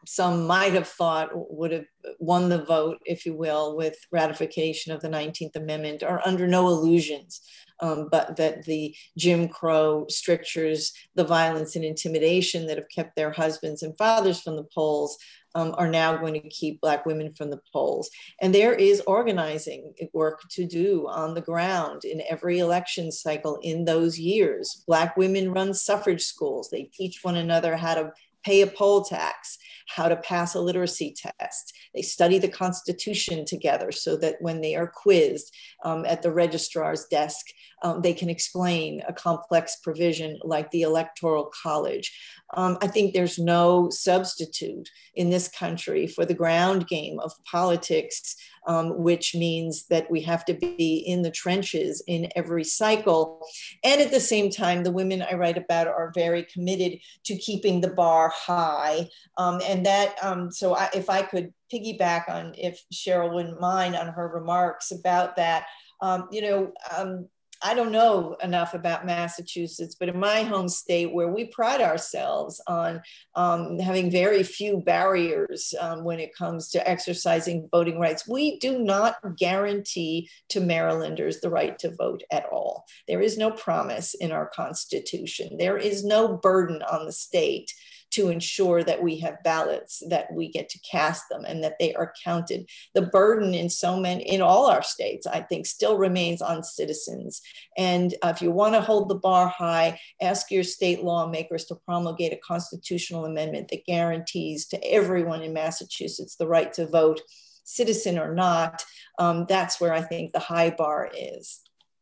Speaker 5: some might have thought would have won the vote, if you will, with ratification of the 19th Amendment are under no illusions um, but that the Jim Crow strictures, the violence and intimidation that have kept their husbands and fathers from the polls um, are now going to keep Black women from the polls. And there is organizing work to do on the ground in every election cycle in those years. Black women run suffrage schools, they teach one another how to pay a poll tax, how to pass a literacy test. They study the Constitution together so that when they are quizzed um, at the registrar's desk, um, they can explain a complex provision like the Electoral College. Um, I think there's no substitute in this country for the ground game of politics um, which means that we have to be in the trenches in every cycle. And at the same time, the women I write about are very committed to keeping the bar high. Um, and that, um, so I, if I could piggyback on, if Cheryl wouldn't mind, on her remarks about that, um, you know, um, I don't know enough about Massachusetts, but in my home state, where we pride ourselves on um, having very few barriers um, when it comes to exercising voting rights, we do not guarantee to Marylanders the right to vote at all. There is no promise in our Constitution, there is no burden on the state to ensure that we have ballots, that we get to cast them, and that they are counted. The burden in so many, in all our states, I think, still remains on citizens. And uh, if you want to hold the bar high, ask your state lawmakers to promulgate a constitutional amendment that guarantees to everyone in Massachusetts the right to vote, citizen or not. Um, that's where I think the high bar is.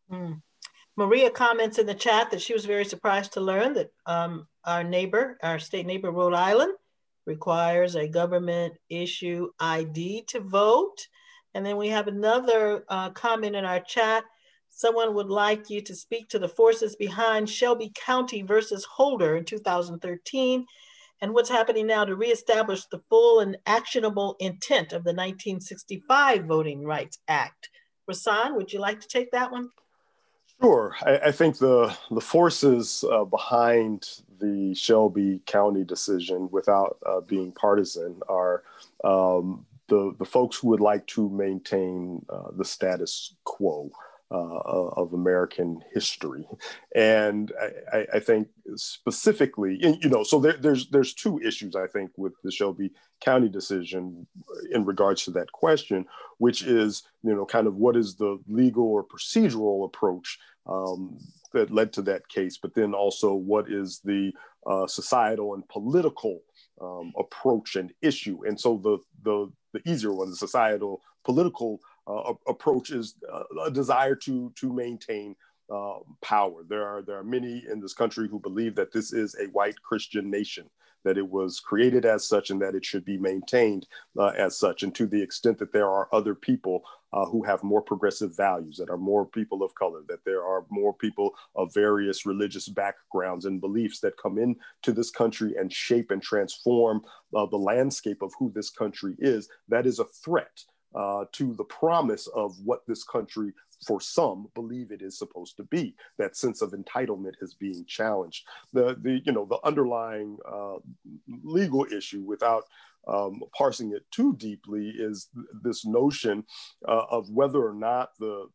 Speaker 2: Mm. Maria comments in the chat that she was very surprised to learn that um, our neighbor, our state neighbor, Rhode Island, requires a government issue ID to vote. And then we have another uh, comment in our chat. Someone would like you to speak to the forces behind Shelby County versus Holder in 2013 and what's happening now to reestablish the full and actionable intent of the 1965 Voting Rights Act. Rahsaan, would you like to take that one?
Speaker 4: Sure. I, I think the the forces uh, behind the Shelby County decision, without uh, being partisan, are um, the the folks who would like to maintain uh, the status quo. Uh, of American history, and I, I, think specifically, you know, so there, there's there's two issues I think with the Shelby County decision in regards to that question, which is you know kind of what is the legal or procedural approach um, that led to that case, but then also what is the uh, societal and political um, approach and issue, and so the the the easier one, the societal political uh, approach is uh, a desire to to maintain uh, power. There are there are many in this country who believe that this is a white Christian nation, that it was created as such, and that it should be maintained uh, as such. And to the extent that there are other people uh, who have more progressive values, that are more people of color, that there are more people of various religious backgrounds and beliefs that come into this country and shape and transform uh, the landscape of who this country is, that is a threat uh, to the promise of what this country, for some, believe it is supposed to be. That sense of entitlement is being challenged. The, the you know, the underlying uh, legal issue, without um, parsing it too deeply, is this notion uh, of whether or not the,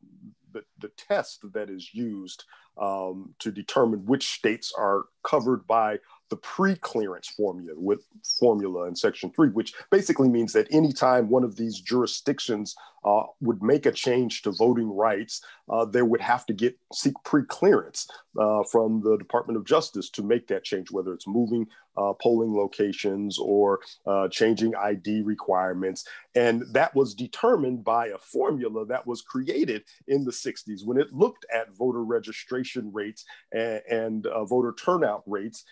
Speaker 4: the, the test that is used um, to determine which states are covered by the pre-clearance formula with formula in section three, which basically means that anytime one of these jurisdictions uh, would make a change to voting rights, uh, they would have to get seek pre-clearance uh, from the Department of Justice to make that change, whether it's moving uh, polling locations or uh, changing ID requirements. And that was determined by a formula that was created in the 60s when it looked at voter registration rates and, and uh, voter turnout rates,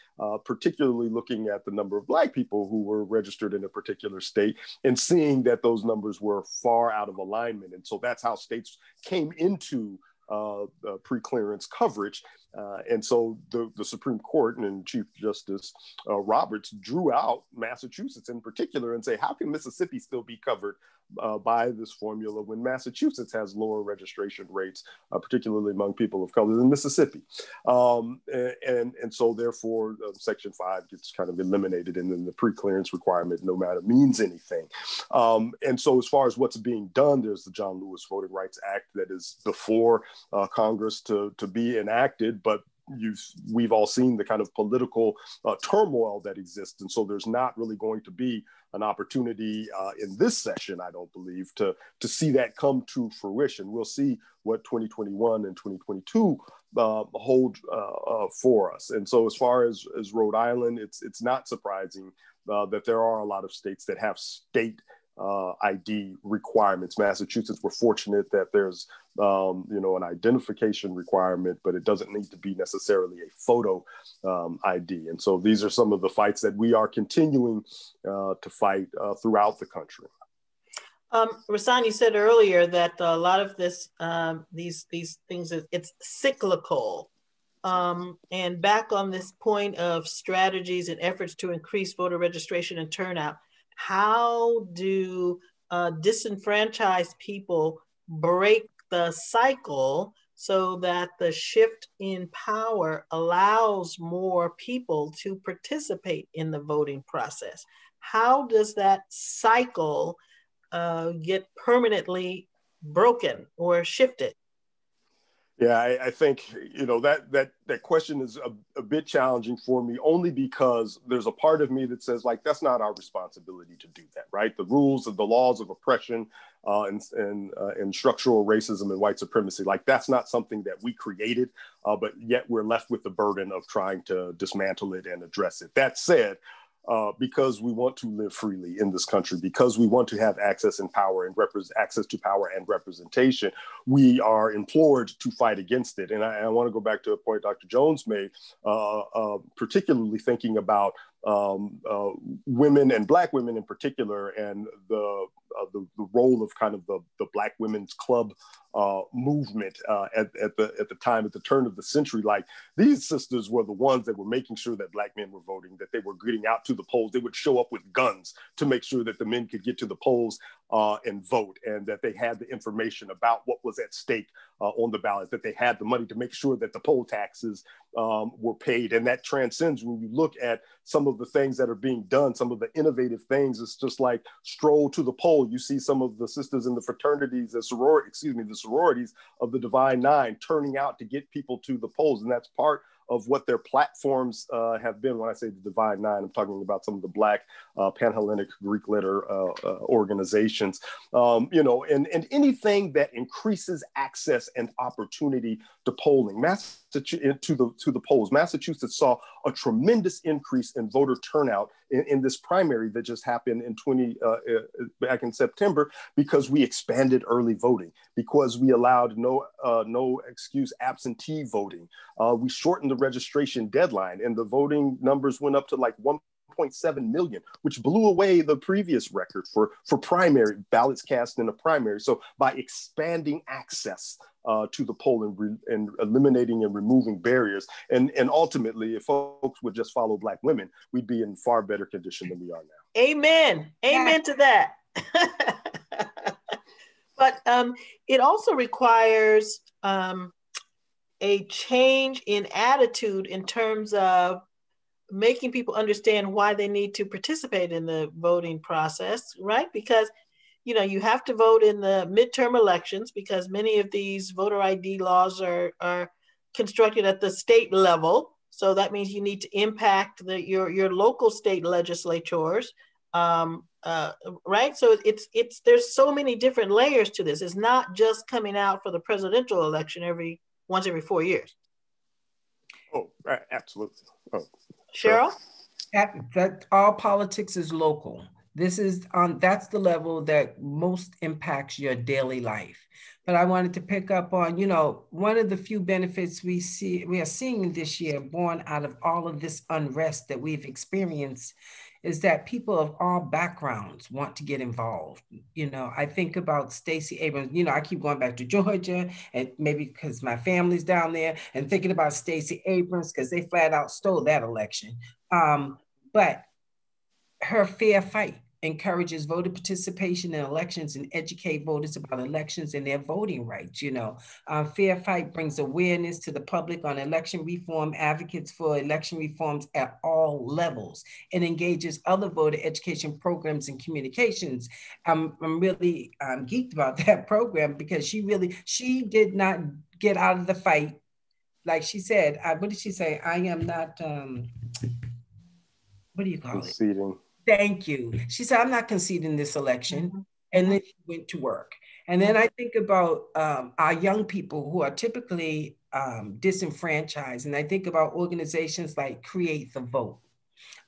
Speaker 4: particularly looking at the number of Black people who were registered in a particular state and seeing that those numbers were far out of alignment. And so that's how states came into uh, pre-clearance coverage. Uh, and so the, the Supreme Court and Chief Justice uh, Roberts drew out Massachusetts in particular and say, how can Mississippi still be covered uh, by this formula when Massachusetts has lower registration rates, uh, particularly among people of color than Mississippi. Um, and, and so therefore uh, Section 5 gets kind of eliminated and then the pre-clearance requirement no matter means anything. Um, and so as far as what's being done, there's the John Lewis Voting Rights Act that is before uh, Congress to, to be enacted, but you've we've all seen the kind of political uh, turmoil that exists and so there's not really going to be an opportunity uh, in this session i don't believe to to see that come to fruition. We'll see what 2021 and 2022 uh, hold uh, uh, for us. And so as far as as rhode island it's it's not surprising uh, that there are a lot of states that have state uh, ID requirements. Massachusetts, we're fortunate that there's um, you know an identification requirement, but it doesn't need to be necessarily a photo um, ID. And so these are some of the fights that we are continuing uh, to fight uh, throughout the country.
Speaker 2: Um, Rahsaan, you said earlier that a lot of this, um, these these things, it's cyclical. Um, and back on this point of strategies and efforts to increase voter registration and turnout, how do uh, disenfranchised people break the cycle so that the shift in power allows more people to participate in the voting process. How does that cycle uh, get permanently broken or shifted?
Speaker 4: Yeah, I, I, think you know that that that question is a, a, bit challenging for me, only because there's a part of me that says like that's not our responsibility to do that, right? The rules of the laws of oppression uh, and and, uh, and structural racism and white supremacy, like that's not something that we created, uh, but yet we're left with the burden of trying to dismantle it and address it. That said, uh, because we want to live freely in this country, because we want to have access and power and repre- access to power and representation, we are implored to fight against it. And I, I want to go back to a point Dr. Jones made, uh, uh, particularly thinking about um, uh, women and Black women in particular, and the, uh, the, the role of kind of the the Black Women's Club uh, movement uh, at, at the at the time at the turn of the century. Like these sisters were the ones that were making sure that Black men were voting, that they were getting out to the polls. They would show up with guns to make sure that the men could get to the polls uh, and vote, and that they had the information about what was at stake uh, on the ballot, that they had the money to make sure that the poll taxes um, were paid. And that transcends when you look at some of the things that are being done, some of the innovative things. It's just like stroll to the poll. You see some of the sisters in the fraternities, the sorority, excuse me, the sororities of the Divine Nine turning out to get people to the polls. And that's part of what their platforms uh, have been. When I say the Divine Nine, I'm talking about some of the Black uh, Panhellenic Greek letter uh, uh, organizations. Um, you know, and, and anything that increases access and opportunity to polling. Massachusetts to the to the polls. Massachusetts saw a tremendous increase in voter turnout in, in this primary that just happened in 20 uh, uh, back in September because we expanded early voting, because we allowed no no excuse absentee voting. We shortened the registration deadline, and the voting numbers went up to like 1.7 million, which blew away the previous record for, for primary ballots cast in a primary. So by expanding access uh, to the poll and, re- and eliminating and removing barriers, and, and ultimately, if folks would just follow Black women, we'd be in far better condition than we are now.
Speaker 2: Amen. Amen yeah. to that. but um, it also requires um, a change in attitude in terms of making people understand why they need to participate in the voting process, right? Because you know you have to vote in the midterm elections because many of these voter ID laws are are constructed at the state level. So that means you need to impact the, your your local state legislatures, um, uh, right? So it's it's there's so many different layers to this. It's not just coming out for the presidential election every once every four years.
Speaker 4: Oh, right, absolutely. Oh,
Speaker 2: Cheryl?
Speaker 3: That, that all politics is local. This is on that's the level that most impacts your daily life. But I wanted to pick up on, you know, one of the few benefits we see we are seeing this year born out of all of this unrest that we've experienced is that people of all backgrounds want to get involved. You know, I think about Stacey Abrams, you know, I keep going back to Georgia and maybe because my family's down there and thinking about Stacey Abrams because they flat out stole that election. Um, but her fair fight, encourages voter participation in elections and educate voters about elections and their voting rights. You know, uh, Fair Fight brings awareness to the public on election reform, advocates for election reforms at all levels, and engages other voter education programs and communications. I'm, I'm really um, geeked about that program because she really, she did not get out of the fight. Like she said, I, what did she say? I am not, um, what do you call
Speaker 4: Conceding.
Speaker 3: it? Thank you. She said, I'm not conceding this election. Mm-hmm. And then she went to work. And then I think about um, our young people who are typically um, disenfranchised. And I think about organizations like Create the Vote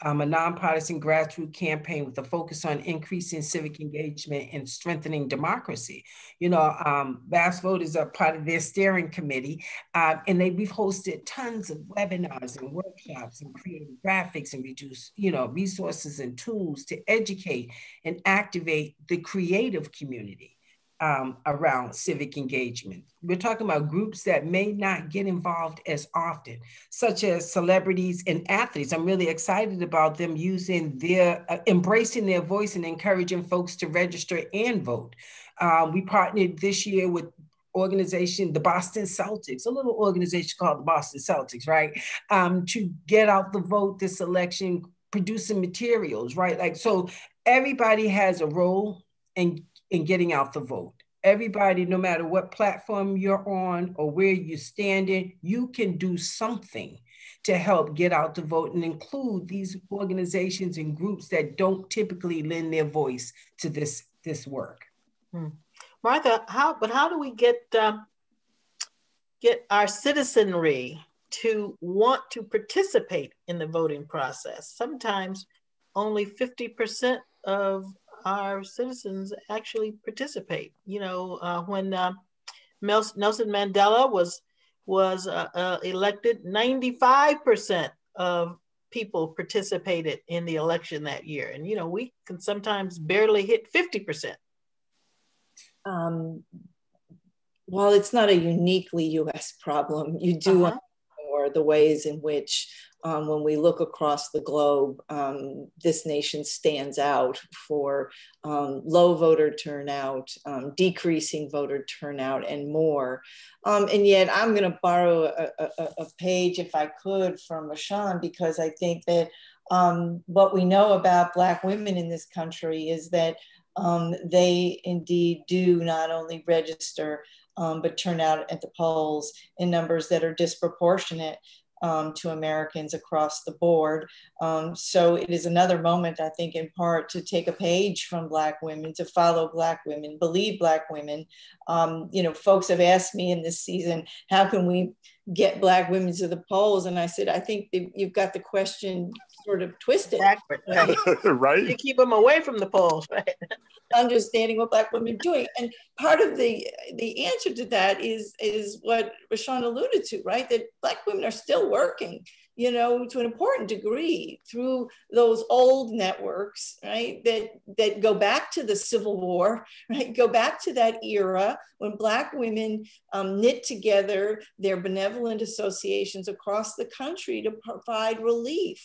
Speaker 3: um, a nonpartisan grassroots campaign with a focus on increasing civic engagement and strengthening democracy. You know, um, MassVOTE are part of their steering committee, uh, and they we've hosted tons of webinars and workshops and created graphics and reduce, you know, resources and tools to educate and activate the creative community um, around civic engagement. We're talking about groups that may not get involved as often, such as celebrities and athletes. I'm really excited about them using their, uh, embracing their voice and encouraging folks to register and vote. Uh, we partnered this year with organization, the Boston Celtics, a little organization called the Boston Celtics, right? Um, to get out the vote this election, producing materials, right? Like, so everybody has a role in, in getting out the vote. Everybody, no matter what platform you're on or where you're standing, you can do something to help get out the vote and include these organizations and groups that don't typically lend their voice to this, this work.
Speaker 2: Hmm. Martha, how but how do we get um, get our citizenry to want to participate in the voting process? Sometimes only 50% of our citizens actually participate. You know, uh, when uh, Nelson Mandela was was uh, uh elected, 95% of people participated in the election that year, and you know we can sometimes barely hit 50%
Speaker 5: um, while it's not a uniquely US problem, you do uh-huh. the ways in which um, when we look across the globe, um, this nation stands out for um, low voter turnout, um, decreasing voter turnout, and more. Um, and yet, I'm going to borrow a, a, a, page, if I could, from Rahsaan, because I think that um, what we know about Black women in this country is that they indeed do not only register, um, but turn out at the polls in numbers that are disproportionate um, to Americans across the board. Um, so it is another moment, I think, in part to take a page from Black women, to follow Black women, believe Black women. Um, you know, folks have asked me in this season, how can we get Black women to the polls? And I said, I think you've got the question sort of twisted. Backward,
Speaker 4: right? right.
Speaker 2: You keep them away from the polls, right?
Speaker 5: Understanding what Black women are doing, and part of the the answer to that is is what Rahsaan alluded to, right? That Black women are still working, you know, to an important degree through those old networks, right? That that go back to the Civil War, right? Go back to that era when Black women um, knit together their benevolent associations across the country to provide relief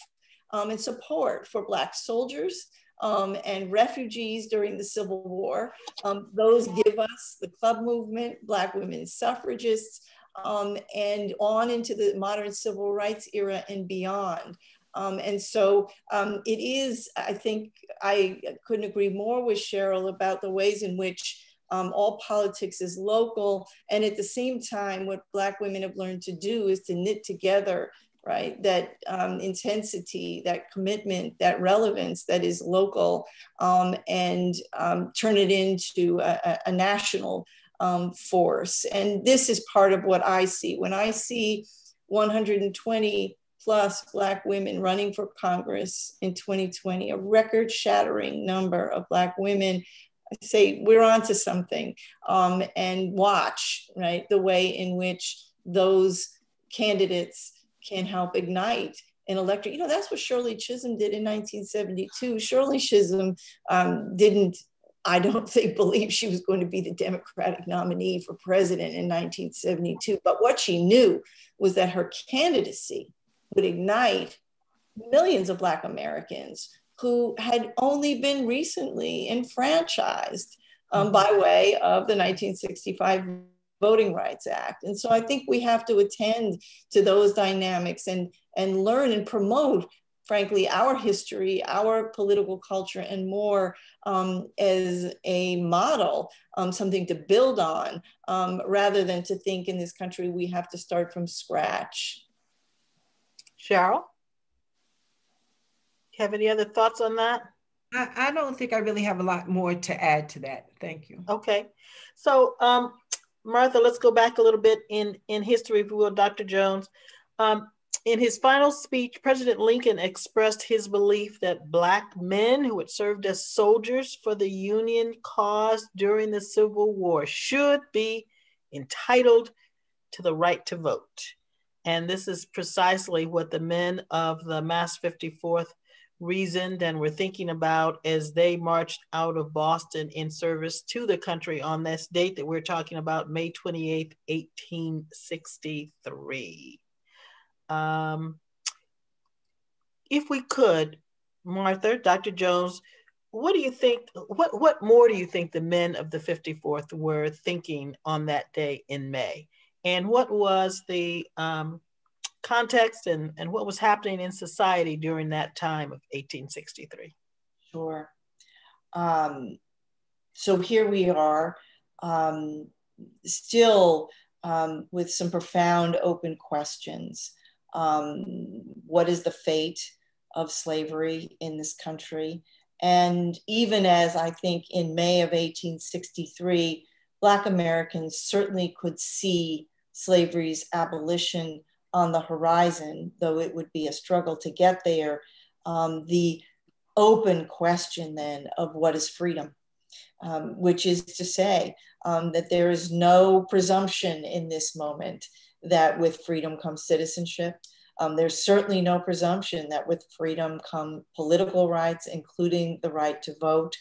Speaker 5: um, and support for Black soldiers um, and refugees during the Civil War. Um, those give us the club movement, Black women suffragists, um, and on into the modern civil rights era and beyond. Um, and so um, it is, I think, I couldn't agree more with Cheryl about the ways in which um, all politics is local. And at the same time, what Black women have learned to do is to knit together right? That um, intensity, that commitment, that relevance that is local, um, and um, turn it into a, a national um, force. And this is part of what I see. When I see 120 plus Black women running for Congress in 2020, a record shattering number of Black women. I say we're onto something um, and watch, right, the way in which those candidates can help ignite an electorate. You know, that's what Shirley Chisholm did in 1972. Shirley Chisholm um, didn't, I don't think, believe she was going to be the Democratic nominee for president in 1972. But what she knew was that her candidacy would ignite millions of Black Americans who had only been recently enfranchised um, by way of the 1965 Voting Rights Act. And so I think we have to attend to those dynamics and, and learn and promote, frankly, our history, our political culture, and more um, as a model, um, something to build on, um, rather than to think in this country we have to start from scratch.
Speaker 2: Cheryl? Have any other thoughts on that?
Speaker 3: I, I don't think I really have a lot more to add to that. Thank you.
Speaker 2: Okay. So um, Martha, let's go back a little bit in, in history, if you will, Dr. Jones. Um, in his final speech, President Lincoln expressed his belief that Black men who had served as soldiers for the Union cause during the Civil War should be entitled to the right to vote. And this is precisely what the men of the Mass 54th reasoned and were thinking about as they marched out of Boston in service to the country on this date that we're talking about, May 28th, 1863. Um, if we could, Martha, Dr. Jones, what do you think? What what more do you think the men of the 54th were thinking on that day in May? And what was the um, context and, and what was happening in society during that time of 1863?
Speaker 5: Sure. Um, so here we are, um, still um, with some profound open questions. Um, what is the fate of slavery in this country? And even as I think in May of 1863, Black Americans certainly could see slavery's abolition on the horizon, though it would be a struggle to get there. Um, the open question then of what is freedom, um, which is to say um, that there is no presumption in this moment that with freedom comes citizenship, um, there's certainly no presumption that with freedom come political rights, including the right to vote.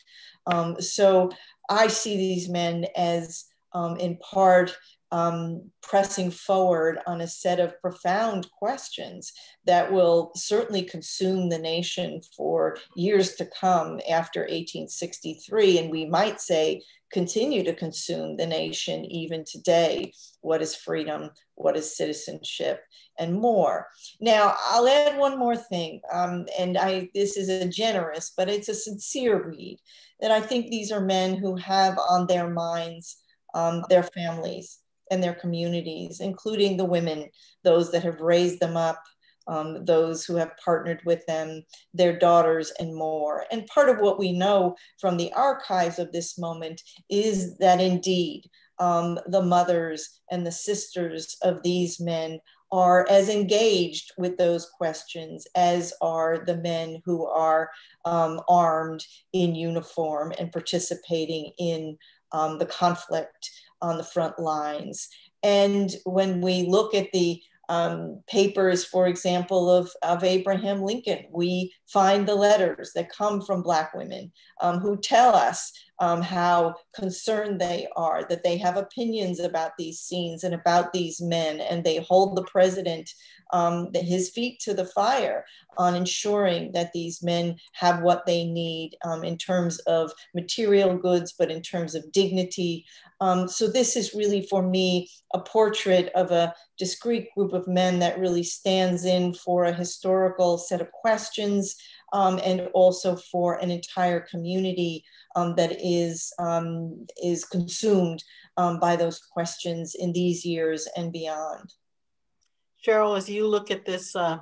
Speaker 5: Um, so I see these men as, um, in part, um, pressing forward on a set of profound questions that will certainly consume the nation for years to come after 1863. And we might say continue to consume the nation even today. What is freedom? What is citizenship? And more. Now, I'll add one more thing. Um, and I this is a generous, but it's a sincere read that I think these are men who have on their minds um, their families and their communities, including the women, those that have raised them up, um, those who have partnered with them, their daughters, and more. And part of what we know from the archives of this moment is that indeed um, the mothers and the sisters of these men are as engaged with those questions as are the men who are um, armed in uniform and participating in um, the conflict on the front lines. And when we look at the um, papers, for example, of, of Abraham Lincoln. We find the letters that come from Black women um, who tell us um, how concerned they are, that they have opinions about these scenes and about these men, and they hold the president um, his feet to the fire on ensuring that these men have what they need um, in terms of material goods, but in terms of dignity. Um, so this is really for me a portrait of a discrete group of men that really stands in for a historical set of questions um, and also for an entire community um, that is, um, is consumed um, by those questions in these years and beyond.
Speaker 2: Cheryl, as you look at this uh,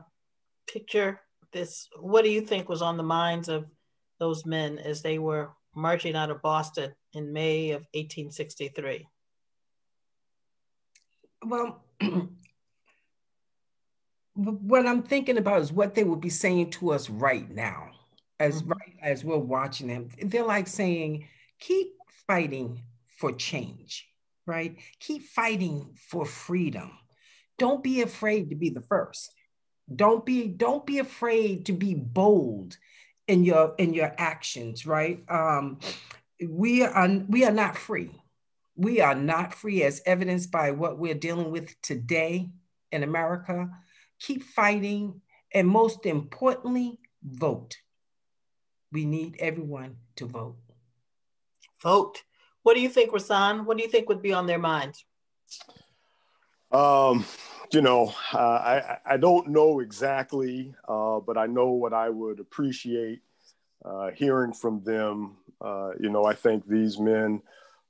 Speaker 2: picture, this, what do you think was on the minds of those men as they were marching out of Boston in May of 1863?
Speaker 3: Well, what I'm thinking about is what they would be saying to us right now, as mm-hmm. right as we're watching them. They're like saying, keep fighting for change, right? Keep fighting for freedom. Don't be afraid to be the first. Don't be, don't be afraid to be bold in your in your actions, right? Um, we are we are not free. We are not free as evidenced by what we're dealing with today in America keep fighting, and most importantly, vote. We need everyone to vote.
Speaker 2: Vote. What do you think, Rahsaan? What do you think would be on their minds?
Speaker 4: Um, you know, uh, I, I don't know exactly, uh, but I know what I would appreciate uh, hearing from them. Uh, you know, I think these men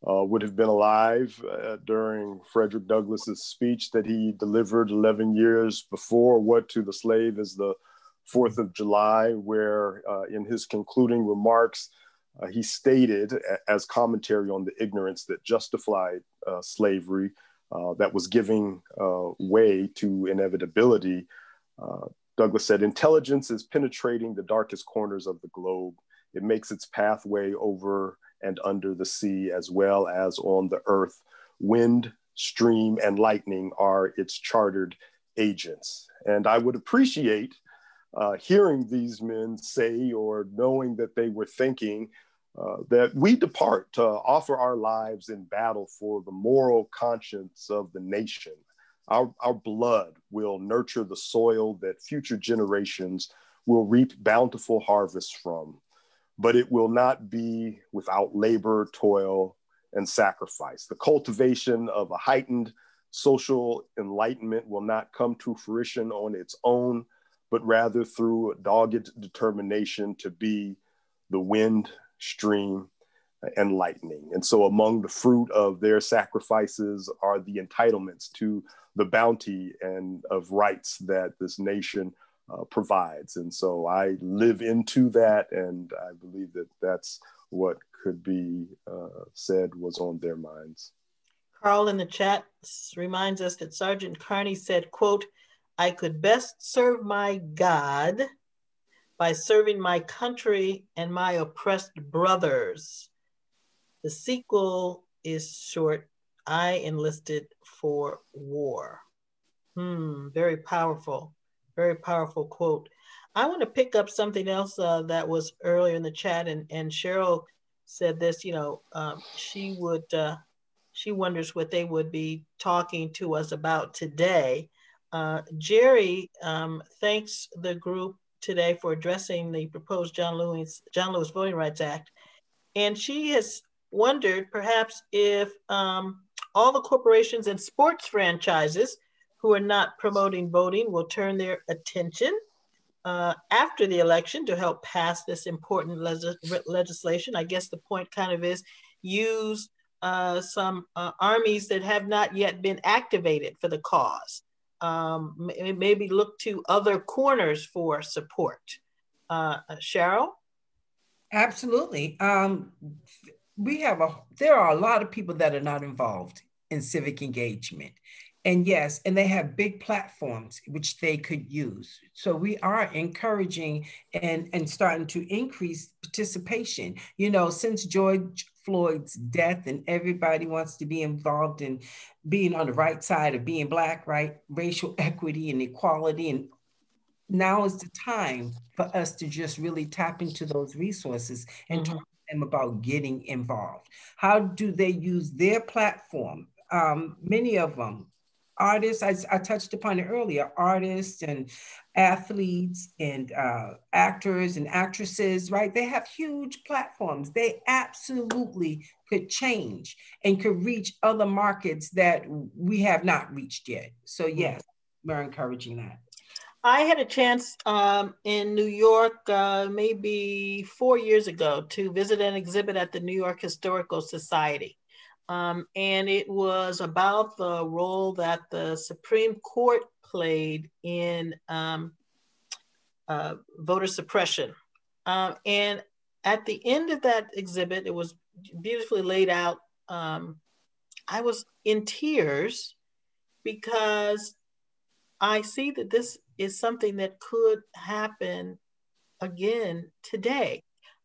Speaker 4: uh, would have been alive uh, during Frederick Douglass's speech that he delivered 11 years before what to the slave is the 4th of July, where uh, in his concluding remarks, uh, he stated as commentary on the ignorance that justified slavery, that was giving way to inevitability. Douglass said, Intelligence is penetrating the darkest corners of the globe. It makes its pathway over and under the sea, as well as on the earth. Wind, stream, and lightning are its chartered agents. And I would appreciate uh, hearing these men say, or knowing that they were thinking, uh, that we depart to offer our lives in battle for the moral conscience of the nation. Our, our blood will nurture the soil that future generations will reap bountiful harvests from but it will not be without labor, toil, and sacrifice. The cultivation of a heightened social enlightenment will not come to fruition on its own, but rather through a dogged determination to be the wind, stream, and lightning. And so, among the fruit of their sacrifices are the entitlements to the bounty and of rights that this nation uh, provides. And so, I live into that, and I believe that that's what could be uh, said was on their minds.
Speaker 2: Carl in the chat reminds us that Sergeant Carney said, quote, I could best serve my God by serving my country and my oppressed brothers. The sequel is short, I enlisted for war. Hmm, very powerful, very powerful quote. I want to pick up something else uh, that was earlier in the chat, and, and Cheryl said this, you know, um, she would, uh, she wonders what they would be talking to us about today. Uh, Jerry um, thanks the group today for addressing the proposed John Lewis, John Lewis Voting Rights Act. And she has wondered perhaps if um, all the corporations and sports franchises who are not promoting voting will turn their attention uh, after the election to help pass this important legislation. I guess the point kind of is use uh, some uh, armies that have not yet been activated for the cause. Um, maybe look to other corners for support. Uh, Cheryl?
Speaker 3: Absolutely. Um, we have a, there are a lot of people that are not involved in civic engagement. And yes, and they have big platforms which they could use. So we are encouraging and, and starting to increase participation. You know, since George Floyd's death and everybody wants to be involved in being on the right side of being black, right? Racial equity and equality. And now is the time for us to just really tap into those resources and mm-hmm. talk them about getting involved. How do they use their platform? Um, many of them artists, I, I, touched upon it earlier, artists and athletes and uh, actors and actresses, right? They have huge platforms. They absolutely could change and could reach other markets that we have not reached yet. So, yes, we're encouraging that.
Speaker 2: I had a chance um, in New York uh, maybe four years ago to visit an exhibit at the New York Historical Society. Um, and it was about the role that the Supreme Court played in um, uh, voter suppression. Um, and at the end of that exhibit, it was beautifully laid out. Um, I was in tears because I see that this is something that could happen again today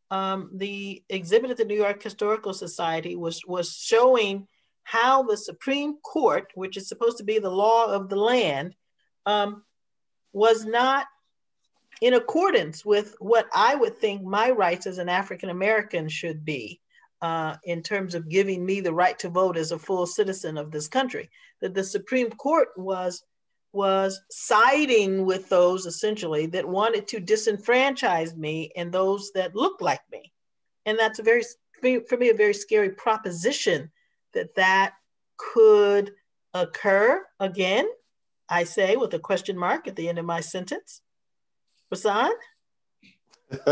Speaker 2: um, the exhibit at the New York Historical Society was, was showing how the Supreme Court, which is supposed to be the law of the land, um, was not in accordance with what I would think my rights as an African American should be uh, in terms of giving me the right to vote as a full citizen of this country. That the Supreme Court was was siding with those essentially that wanted to disenfranchise me and those that looked like me. And that's a very, for me, a very scary proposition that that could occur again. I say with a question mark at the end of my sentence. Rahsaan?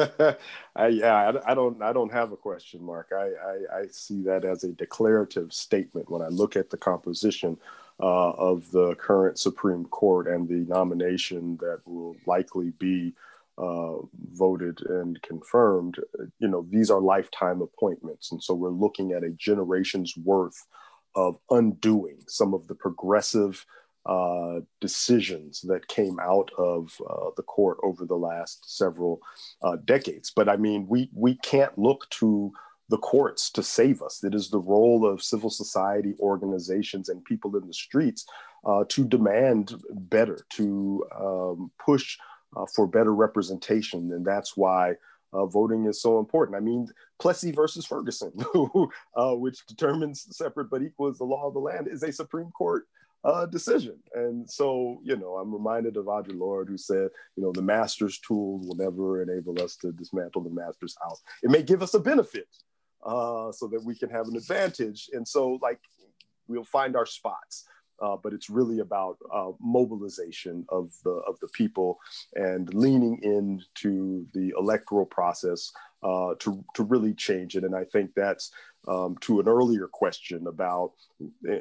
Speaker 4: I, yeah, I, I, don't. I don't have a question mark. I, I, I see that as a declarative statement when I look at the composition uh, of the current Supreme Court and the nomination that will likely be uh, voted and confirmed, you know, these are lifetime appointments. And so we're looking at a generation's worth of undoing some of the progressive uh, decisions that came out of uh, the court over the last several uh, decades. But I mean, we we can't look to the courts to save us. It is the role of civil society organizations and people in the streets uh, to demand better, to um, push uh, for better representation. And that's why uh, voting is so important. I mean, Plessy versus Ferguson, uh, which determines separate but equal is the law of the land, is a Supreme Court uh, decision. And so, you know, I'm reminded of Audre Lorde, who said, you know, the master's tools will never enable us to dismantle the master's house. It may give us a benefit uh, so that we can have an advantage. And so, like, we'll find our spots. Uh, but it's really about uh, mobilization of the of the people and leaning into the electoral process uh, to to really change it. And I think that's um, to an earlier question about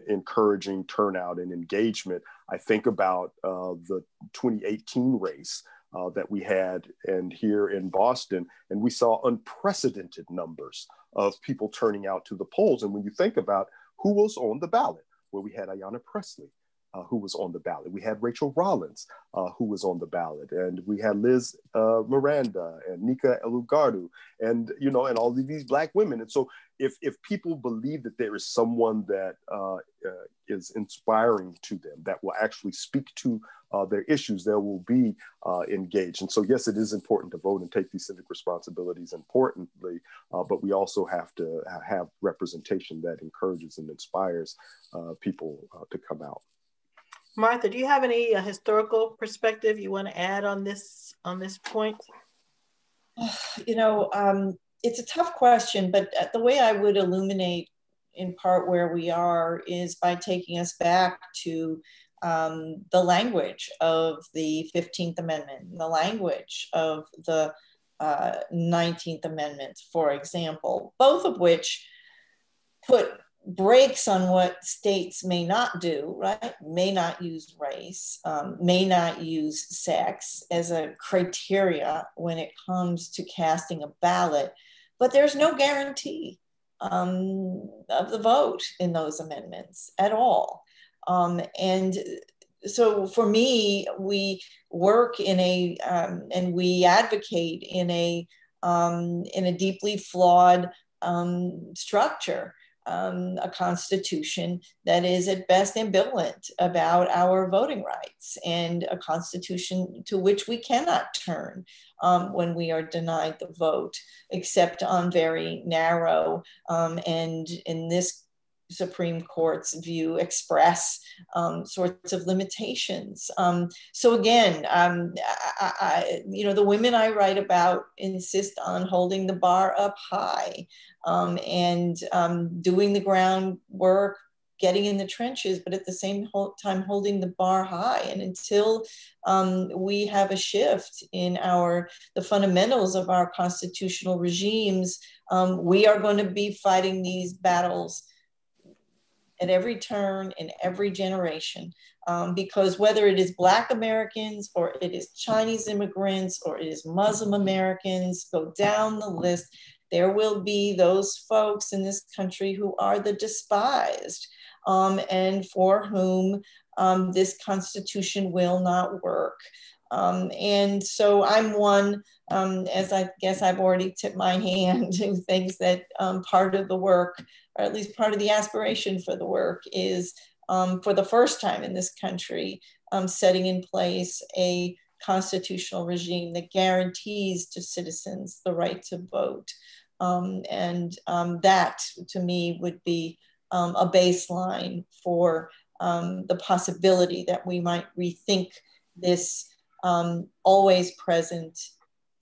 Speaker 4: encouraging turnout and engagement. I think about uh, the 2018 race. Uh, that we had and here in Boston, and we saw unprecedented numbers of people turning out to the polls. And when you think about who was on the ballot, where we had Ayanna Pressley, uh, who was on the ballot. We had Rachael Rollins, uh, who was on the ballot, and we had Liz uh, Miranda and Nika Elugardo, and you know, and all of these black women. And so, if if people believe that there is someone that uh, uh, is inspiring to them, that will actually speak to uh, their issues, they will be engaged. And so, yes, it is important to vote and take these civic responsibilities importantly, but we also have to have representation that encourages and inspires people to come out.
Speaker 2: Martha, do you have any uh, historical perspective you want to add on this on this point?
Speaker 5: You know, um, it's a tough question, but uh, the way I would illuminate in part where we are is by taking us back to um, the language of the 15th Amendment, the language of the uh, 19th Amendment, for example, both of which put breaks on what states may not do, right? May not use race, um, may not use sex as a criteria when it comes to casting a ballot, but there's no guarantee um, of the vote in those amendments at all. Um, and so for me, we work in a, um, and we advocate in a, um, in a deeply flawed um, structure um, a constitution that is at best ambivalent about our voting rights and a constitution to which we cannot turn um, when we are denied the vote, except on very narrow um, and in this Supreme Court's view express um, sorts of limitations. Um, so again, um, I, I, you know, the women I write about insist on holding the bar up high um, and um, doing the groundwork, getting in the trenches, but at the same time holding the bar high. And until um, we have a shift in our the fundamentals of our constitutional regimes, we are going to be fighting these battles at every turn in every generation. Um, because whether it is Black Americans or it is Chinese immigrants or it is Muslim Americans, go down the list, there will be those folks in this country who are the despised um, and for whom um, this Constitution will not work. Um, and so I'm one, um, as I guess I've already tipped my hand, who thinks that um, part of the work, or at least part of the aspiration for the work, is um, for the first time in this country, um, setting in place a constitutional regime that guarantees to citizens the right to vote. Um, and that, to me, would be a baseline for the possibility that we might rethink this um, always present,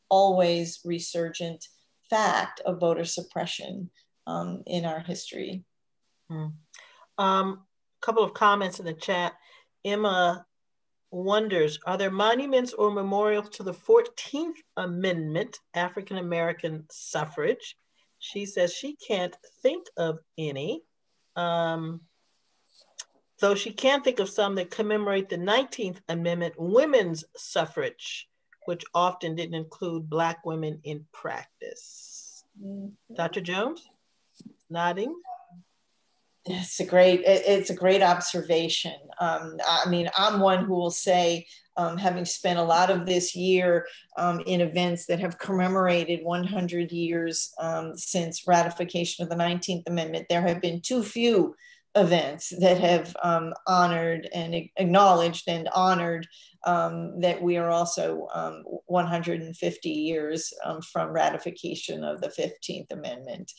Speaker 5: always resurgent fact of voter suppression um, in our history. A
Speaker 2: um, couple of comments in the chat. Emma wonders, are there monuments or memorials to the 14th Amendment, African American suffrage? She says she can't think of any. Um, though she can think of some that commemorate the 19th Amendment women's suffrage, which often didn't include Black women in practice. Mm-hmm. Dr. Jones, nodding.
Speaker 5: It's a great, it's a great observation. Um, I mean, I'm one who will say, um, having spent a lot of this year um, in events that have commemorated 100 years um, since ratification of the 19th Amendment, there have been too few events that have um, honored and acknowledged and honored um, that we are also um, 150 years um, from ratification of the 15th Amendment.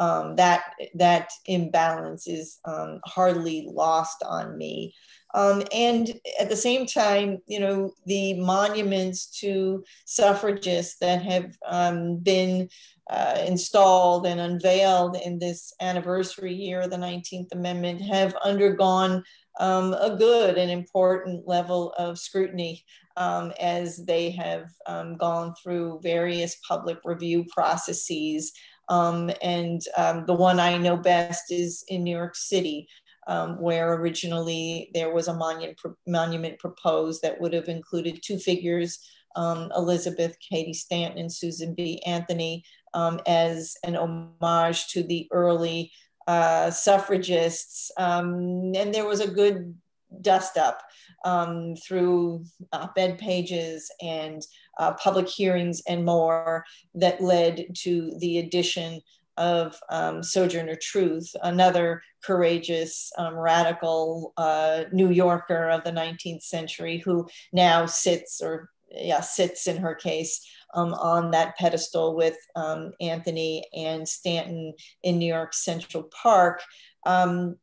Speaker 5: Um, that that imbalance is um, hardly lost on me. Um, and at the same time, you know, the monuments to suffragists that have um, been uh, installed and unveiled in this anniversary year of the 19th Amendment have undergone um, a good and important level of scrutiny um, as they have um, gone through various public review processes. Um, and um, the one I know best is in New York City, um, where originally there was a monument, monument proposed that would have included two figures, um, Elizabeth Cady Stanton and Susan B. Anthony, um, as an homage to the early uh, suffragists. Um, and there was a good dust up through op-ed pages and uh, public hearings and more that led to the addition of um, Sojourner Truth, another courageous, um, radical uh, New Yorker of the 19th century who now sits, or yeah, sits in her case, um, on that pedestal with um, Anthony and Stanton in New York Central Park. Um,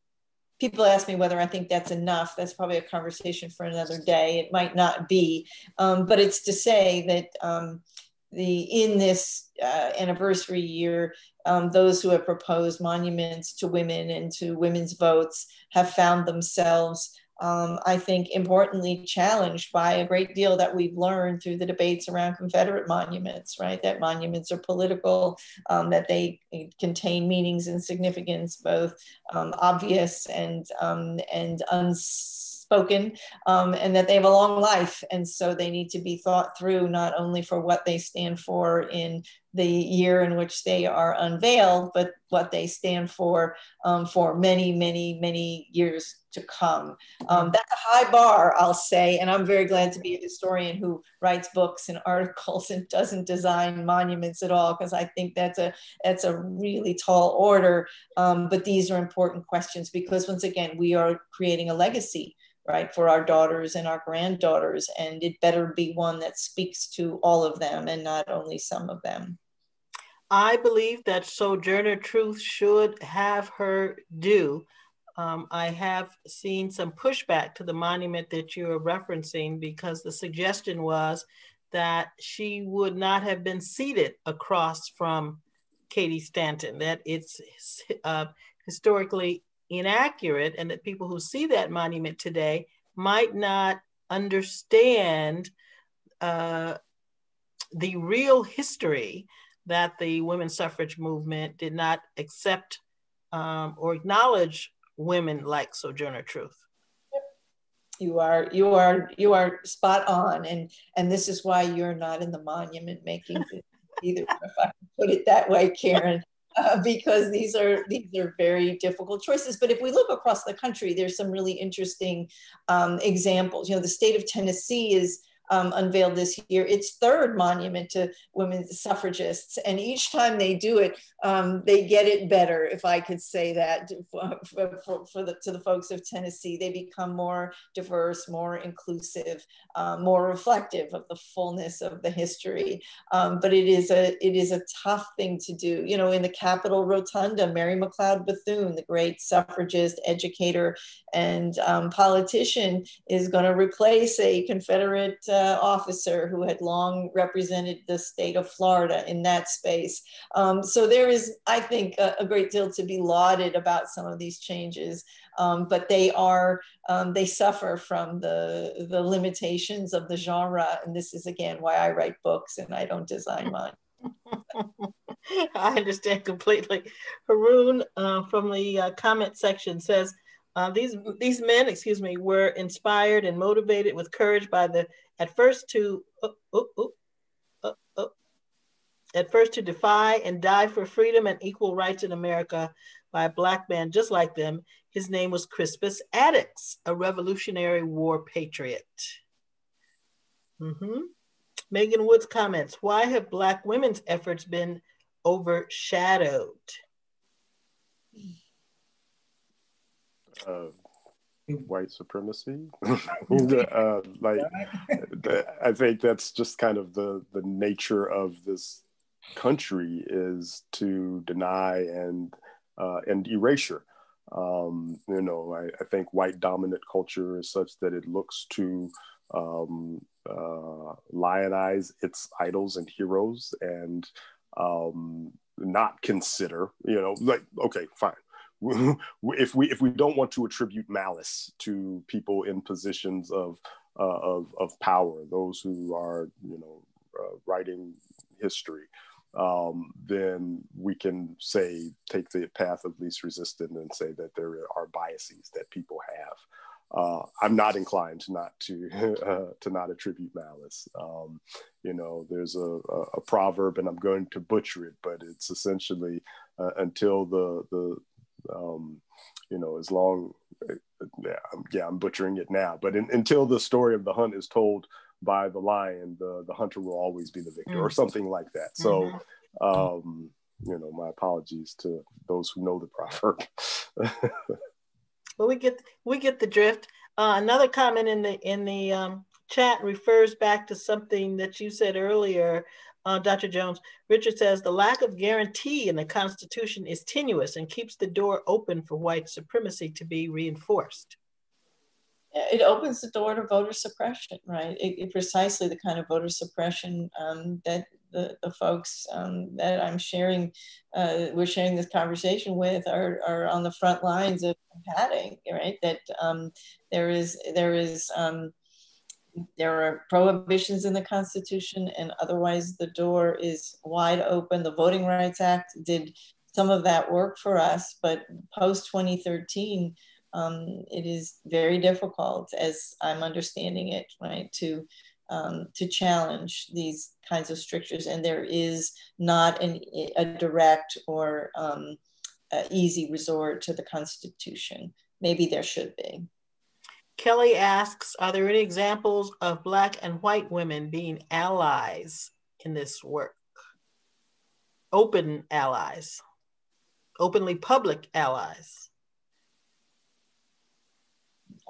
Speaker 5: people ask me whether I think that's enough. That's probably a conversation for another day. It might not be, um, but it's to say that the in this uh, anniversary year, um, those who have proposed monuments to women and to women's votes have found themselves, um, I think, importantly challenged by a great deal that we've learned through the debates around Confederate monuments, right? That monuments are political, um, that they contain meanings and significance, both um, obvious and um, and unseen spoken um, and that they have a long life. And so they need to be thought through not only for what they stand for in the year in which they are unveiled, but what they stand for um, for many, many, many years to come. Um, that's a high bar, I'll say, and I'm very glad to be a historian who writes books and articles and doesn't design monuments at all, because I think that's a that's a really tall order. Um, but these are important questions because once again, we are creating a legacy right, for our daughters and our granddaughters. And it better be one that speaks to all of them and not only some of them.
Speaker 2: I believe that Sojourner Truth should have her due. Um, I have seen some pushback to the monument that you are referencing because the suggestion was that she would not have been seated across from Cady Stanton, that it's uh, historically inaccurate and that people who see that monument today might not understand uh, the real history that the women's suffrage movement did not accept um, or acknowledge women like Sojourner Truth.
Speaker 5: You are you are you are spot on, and and this is why you're not in the monument making either. If I put it that way, Karen uh, because these are these are very difficult choices. But if we look across the country, there's some really interesting um, examples. You know, the state of Tennessee is um, unveiled this year its third monument to women suffragists. And each time they do it, um, they get it better, if I could say that for, for, for, the, to the folks of Tennessee. They become more diverse, more inclusive, uh, more reflective of the fullness of the history. Um, but it is a it is a tough thing to do. You know, in the Capitol Rotunda, Mary McLeod Bethune, the great suffragist, educator, and um, politician, is going to replace a Confederate. Uh, officer who had long represented the state of Florida in that space. Um, so there is, I think, a, a, great deal to be lauded about some of these changes, um, but they are um, they suffer from the the limitations of the genre, and this is again why I write books and I don't design mine.
Speaker 2: I understand completely. Haroon uh, from the uh, comment section says, uh, these these men, excuse me, were inspired and motivated with courage by the at first to oh, oh, oh, at first to defy and die for freedom and equal rights in America by a black man just like them. His name was Crispus Attucks, a Revolutionary War patriot. Mm-hmm. Megan Woods comments: Why have black women's efforts been overshadowed?
Speaker 4: Uh, white supremacy. uh, like, I think that's just kind of the the nature of this country is to deny and uh, and erasure. Um, you know, I, I, think white dominant culture is such that it looks to um, uh, lionize its idols and heroes and um, not consider, you know, like, okay, fine. if we if we don't want to attribute malice to people in positions of uh, of, of power, those who are you know uh, writing history, um, then we can say take the path of least resistance and say that there are biases that people have. Uh, I'm not inclined to not to uh, to not attribute malice. Um, you know, there's a, a, a, proverb, and I'm going to butcher it, but it's essentially uh, until the the um, you know as long yeah, I'm, yeah I'm butchering it now, but in, until the story of the hunt is told by the lion, the the hunter will always be the victor, mm-hmm. or something like that. So. Mm-hmm. Um, you know, my apologies to those who know the proverb.
Speaker 2: Well, we get we get the drift. Uh, another comment in the in the um, chat refers back to something that you said earlier, uh, Dr. Jones. Richard says the lack of guarantee in the Constitution is tenuous and keeps the door open for white supremacy to be reinforced.
Speaker 5: It opens the door to voter suppression, right? It, it precisely the kind of voter suppression um, that the, the folks um, that I'm sharing, uh, we're sharing this conversation with are, are on the front lines of combating, right? That um, there is, there is, um, there are prohibitions in the Constitution and otherwise the door is wide open. The Voting Rights Act did some of that work for us, but post 2013, um, it is very difficult as I'm understanding it, right, to um, to challenge these kinds of strictures, and there is not an, a direct or um, easy resort to the Constitution. Maybe there should be.
Speaker 2: Kelly asks, are there any examples of Black and white women being allies in this work? Open allies, openly public allies.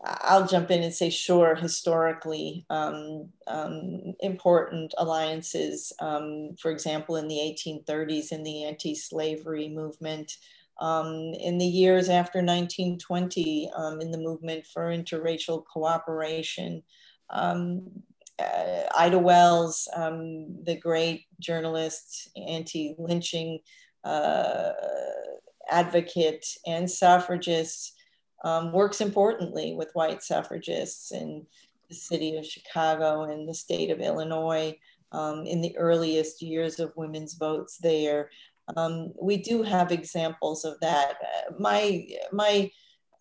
Speaker 5: I'll jump in and say, sure, historically um, um, important alliances, um, for example, in the 1830s in the anti slavery movement, um, in the years after 1920, um, in the movement for interracial cooperation. Um, uh, Ida Wells, the great journalist, anti lynching uh, advocate, and suffragist um, works importantly with white suffragists in the city of Chicago and the state of Illinois um, in the earliest years of women's votes there. Um, we do have examples of that. My, my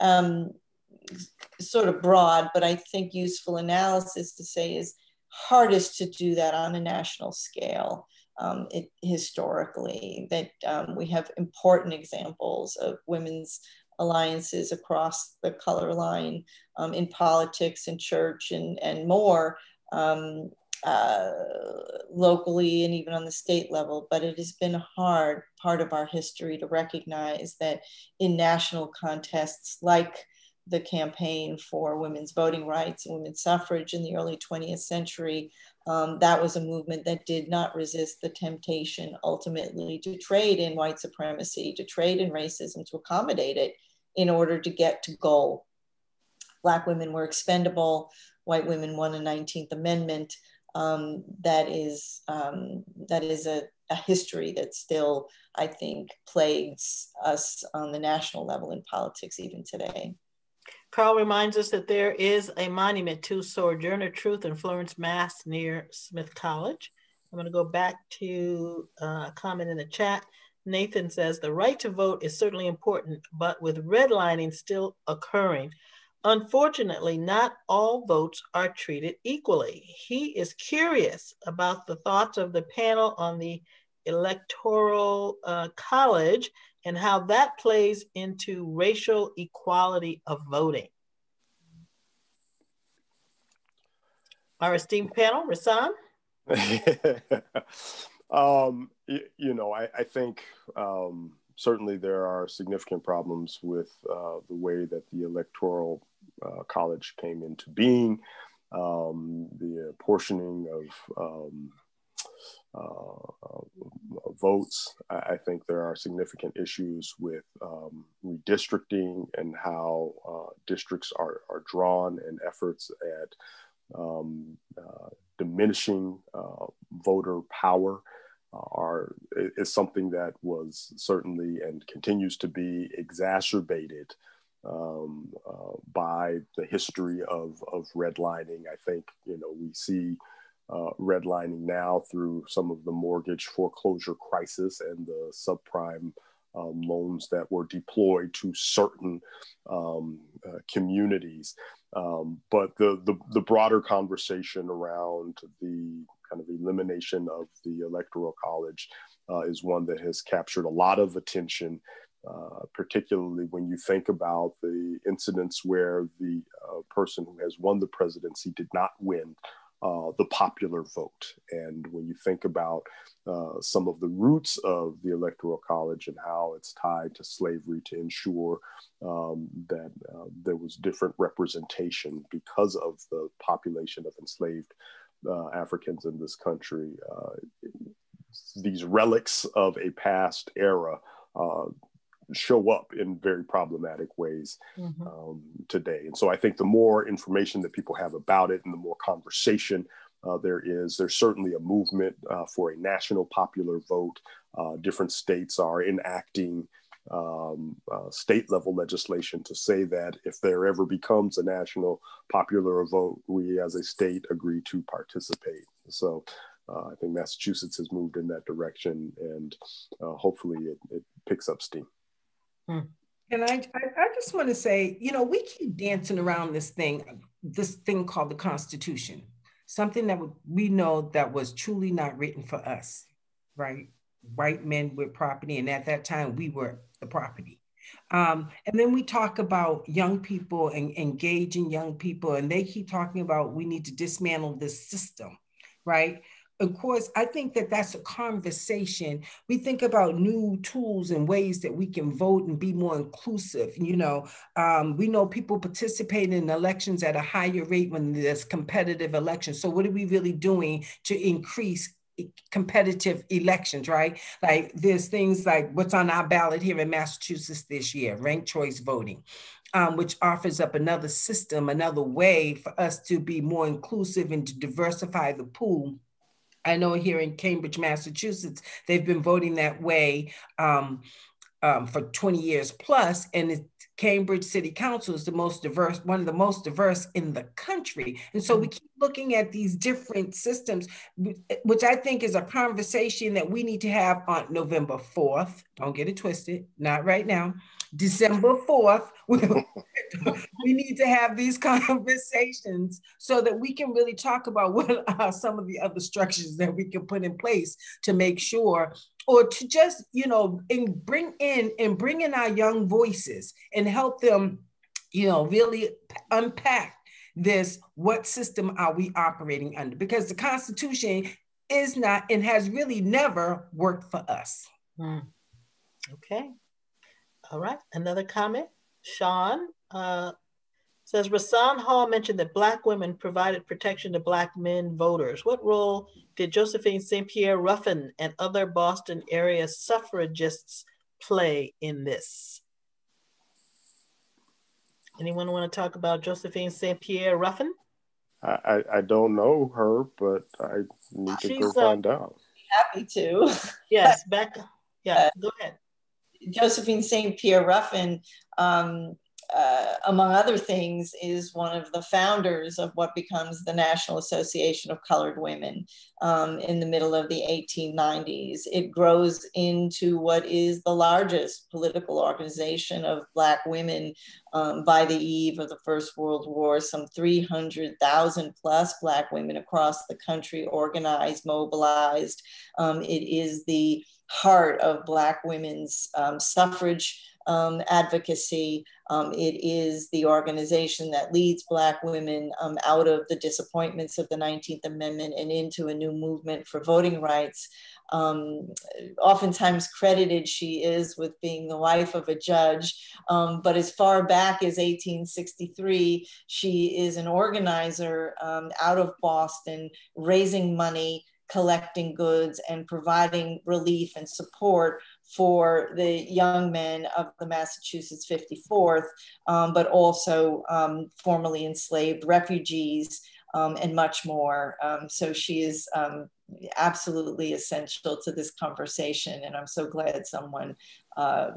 Speaker 5: um, sort of broad, but I think useful analysis to say is hardest to do that on a national scale. Um, it, historically, that um, we have important examples of women's alliances across the color line um, in politics and church and, and more um, uh, locally and even on the state level. But it has been a hard part of our history to recognize that in national contests like the campaign for women's voting rights and women's suffrage in the early 20th century, um, that was a movement that did not resist the temptation ultimately to trade in white supremacy, to trade in racism, to accommodate it in order to get to goal. Black women were expendable, white women won a 19th Amendment. Um, that is, um, that is a, a history that still, I think, plagues us on the national level in politics even today.
Speaker 2: Carl reminds us that there is a monument to Sojourner Truth in Florence, Mass, near Smith College. I'm going to go back to uh, a comment in the chat. Nathan says the right to vote is certainly important, but with redlining still occurring, unfortunately, not all votes are treated equally. He is curious about the thoughts of the panel on the electoral uh, college and how that plays into racial equality of voting. Our esteemed panel, Rahsaan.
Speaker 4: Um, you, you, know, I, I think um, certainly there are significant problems with uh, the way that the electoral uh, college came into being, um, the apportioning of um, uh, votes. I think there are significant issues with um, redistricting and how uh, districts are, are drawn and efforts at um, uh, diminishing uh, voter power uh, are is something that was certainly and continues to be exacerbated um, uh, by the history of, of redlining. I think you know we see uh, redlining now through some of the mortgage foreclosure crisis and the subprime um, loans that were deployed to certain um, uh, communities. Um, but the, the, the broader conversation around the kind of elimination of the electoral college uh, is one that has captured a lot of attention. Uh, particularly when you think about the incidents where the uh, person who has won the presidency did not win uh, the popular vote. And when you think about uh, some of the roots of the Electoral College and how it's tied to slavery to ensure um, that uh, there was different representation because of the population of enslaved Africans in this country, these relics of a past era uh, show up in very problematic ways mm-hmm. um, today. And so I think the more information that people have about it and the more conversation uh, there is, there's certainly a movement uh, for a national popular vote. Uh, different states are enacting um, uh, state level legislation to say that if there ever becomes a national popular vote, we as a state agree to participate. So uh, I think Massachusetts has moved in that direction and uh, hopefully it, it picks up steam.
Speaker 3: Hmm. And I, I, just want to say, you know, we keep dancing around this thing, this thing called the Constitution, something that we know that was truly not written for us, right? White men with property, and at that time we were the property. Um, and then we talk about young people and engaging young people, and they keep talking about we need to dismantle this system, right? Of course, I think that that's a conversation. We think about new tools and ways that we can vote and be more inclusive. You know, um, we know people participate in elections at a higher rate when there's competitive elections. So, what are we really doing to increase competitive elections, right? Like there's things like what's on our ballot here in Massachusetts this year, ranked choice voting. Um, which offers up another system, another way for us to be more inclusive and to diversify the pool I know here in Cambridge, Massachusetts, they've been voting that way um, um, for 20 years plus, and it, Cambridge City Council is the most diverse, one of the most diverse in the country. And so we mm. keep looking at these different systems, which I think is a conversation that we need to have on November 4th. Don't get it twisted, not right now. December 4th, we need to have these conversations so that we can really talk about what are some of the other structures that we can put in place to make sure or to just you know and bring in and bring in our young voices and help them you know really unpack this what system are we operating under? Because the constitution is not and has really never worked for us.
Speaker 2: Hmm. okay all right, another comment. Sean uh, says Rahsaan Hall mentioned that Black women provided protection to Black men voters. What role did Josephine St. Pierre Ruffin and other Boston area suffragists play in this? Anyone want to talk about Josephine St. Pierre Ruffin?
Speaker 4: I, I don't know her, but I need to She's, go uh, find out.
Speaker 5: Happy to.
Speaker 2: Yes, back. Yeah, go ahead.
Speaker 5: Josephine St. Pierre Ruffin, um, uh, among other things, is one of the founders of what becomes the National Association of Colored Women um, in the middle of the 1890s. It grows into what is the largest political organization of Black women um, by the eve of the First World War. Some 300,000 plus Black women across the country organized, mobilized. Um, it is the heart of Black women's um, suffrage um, advocacy. Um, it is the organization that leads Black women um, out of the disappointments of the 19th Amendment and into a new movement for voting rights. Um, oftentimes credited she is with being the wife of a judge, um, but as far back as 1863, she is an organizer um, out of Boston, raising money collecting goods and providing relief and support for the young men of the Massachusetts 54th, um, but also um, formerly enslaved refugees um, and much more. Um, so she is um, absolutely essential to this conversation, and I'm so glad someone uh,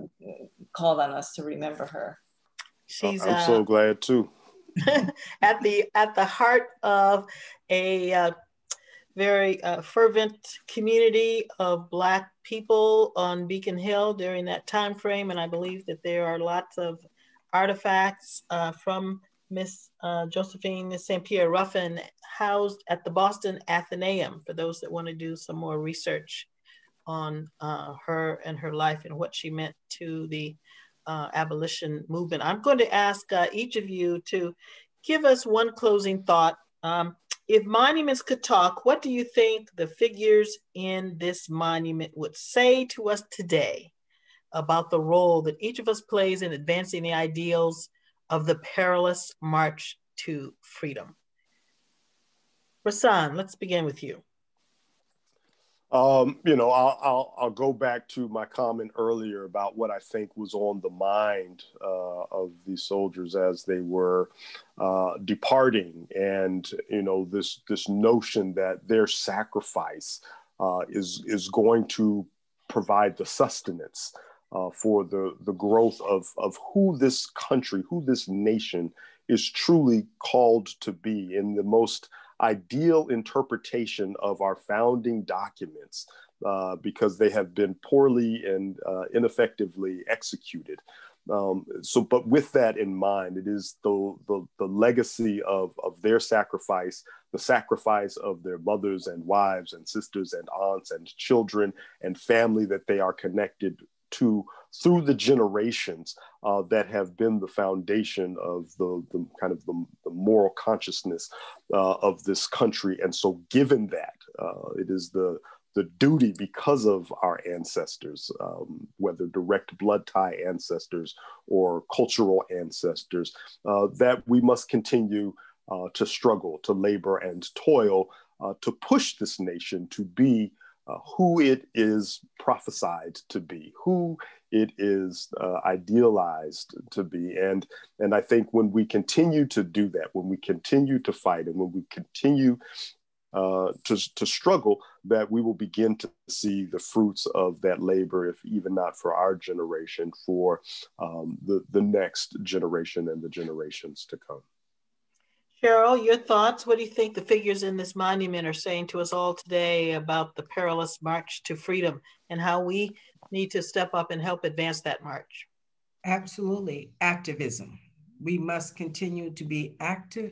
Speaker 5: called on us to remember her.
Speaker 4: She's, I'm uh, so glad too.
Speaker 2: at the at the heart of a uh, very uh, fervent community of Black people on Beacon Hill during that time frame, and I believe that there are lots of artifacts uh, from Miss uh, Josephine St. Pierre Ruffin housed at the Boston Athenaeum for those that want to do some more research on uh, her and her life and what she meant to the uh, abolition movement. I'm going to ask uh, each of you to give us one closing thought. Um, if monuments could talk, what do you think the figures in this monument would say to us today about the role that each of us plays in advancing the ideals of the perilous march to freedom? Rahsaan, let's begin with you.
Speaker 4: Um, you know, I'll, I'll, I'll go back to my comment earlier about what I think was on the mind uh, of these soldiers as they were uh, departing, and you know this this notion that their sacrifice uh, is is going to provide the sustenance uh, for the the growth of of who this country, who this nation is truly called to be in the most ideal interpretation of our founding documents uh, because they have been poorly and uh, ineffectively executed. Um, so, but with that in mind, it is the, the, the legacy of, of their sacrifice, the sacrifice of their mothers and wives and sisters and aunts and children and family that they are connected to through the generations uh, that have been the foundation of the, the kind of the, the moral consciousness uh, of this country. And so, given that, uh, it is the the duty because of our ancestors, um, whether direct blood tie ancestors or cultural ancestors, uh, that we must continue uh, to struggle, to labor, and toil uh, to push this nation to be uh, who it is prophesied to be, who it is uh, idealized to be. And, and I think when we continue to do that, when we continue to fight, and when we continue uh, to, to struggle, that we will begin to see the fruits of that labor, if even not for our generation, for um, the, the next generation and the generations to come.
Speaker 2: Cheryl, your thoughts? What do you think the figures in this monument are saying to us all today about the perilous march to freedom and how we need to step up and help advance that march?
Speaker 3: Absolutely. Activism. We must continue to be active.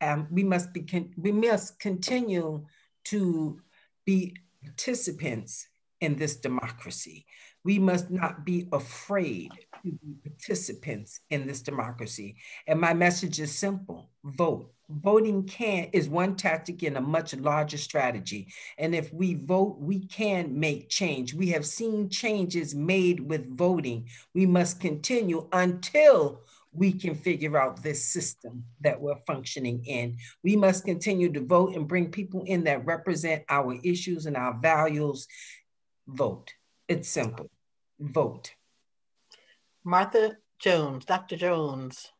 Speaker 3: Um, we must be we must continue to be participants in this democracy. We must not be afraid to be participants in this democracy. And my message is simple vote. Voting can is one tactic in a much larger strategy. And if we vote, we can make change. We have seen changes made with voting. We must continue until we can figure out this system that we're functioning in. We must continue to vote and bring people in that represent our issues and our values. Vote. It's simple. Vote.
Speaker 2: Martha Jones, Dr. Jones,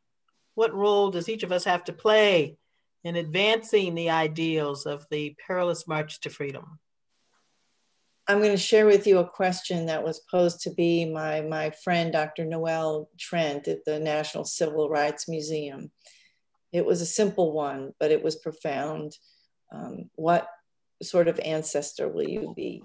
Speaker 2: what role does each of us have to play in advancing the ideals of the perilous march to freedom?
Speaker 5: I'm going to share with you a question that was posed to be my, my friend, Dr. Noelle Trent at the National Civil Rights Museum. It was a simple one, but it was profound. Um, what sort of ancestor will you be?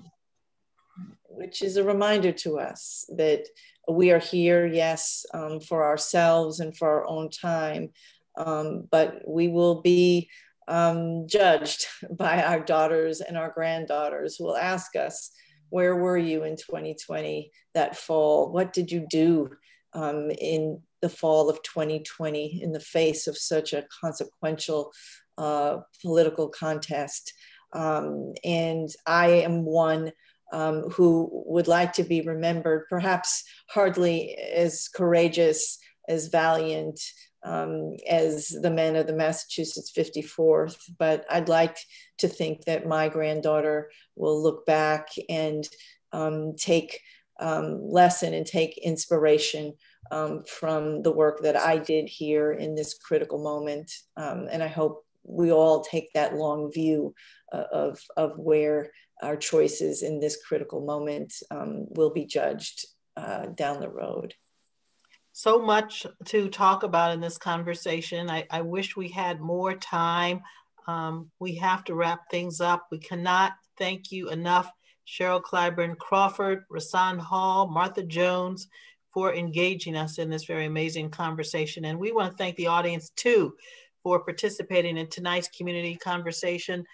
Speaker 5: Which is a reminder to us that we are here, yes, um, for ourselves and for our own time, um, but we will be um, judged by our daughters and our granddaughters who will ask us, where were you in 2020 that fall? What did you do um, in the fall of 2020 in the face of such a consequential uh, political contest? Um, and I am one um, who would like to be remembered, perhaps hardly as courageous, as valiant, um, as the men of the Massachusetts 54th, but I'd like to think that my granddaughter will look back and um, take um, lesson and take inspiration um, from the work that I did here in this critical moment. Um, and I hope we all take that long view uh, of, of where our choices in this critical moment um, will be judged uh, down the road.
Speaker 2: So much to talk about in this conversation. I, I wish we had more time. Um, we have to wrap things up. We cannot thank you enough, Cheryl Clyburn Crawford, Rahsaan Hall, Martha Jones, for engaging us in this very amazing conversation. And we want to thank the audience too for participating in tonight's community conversation.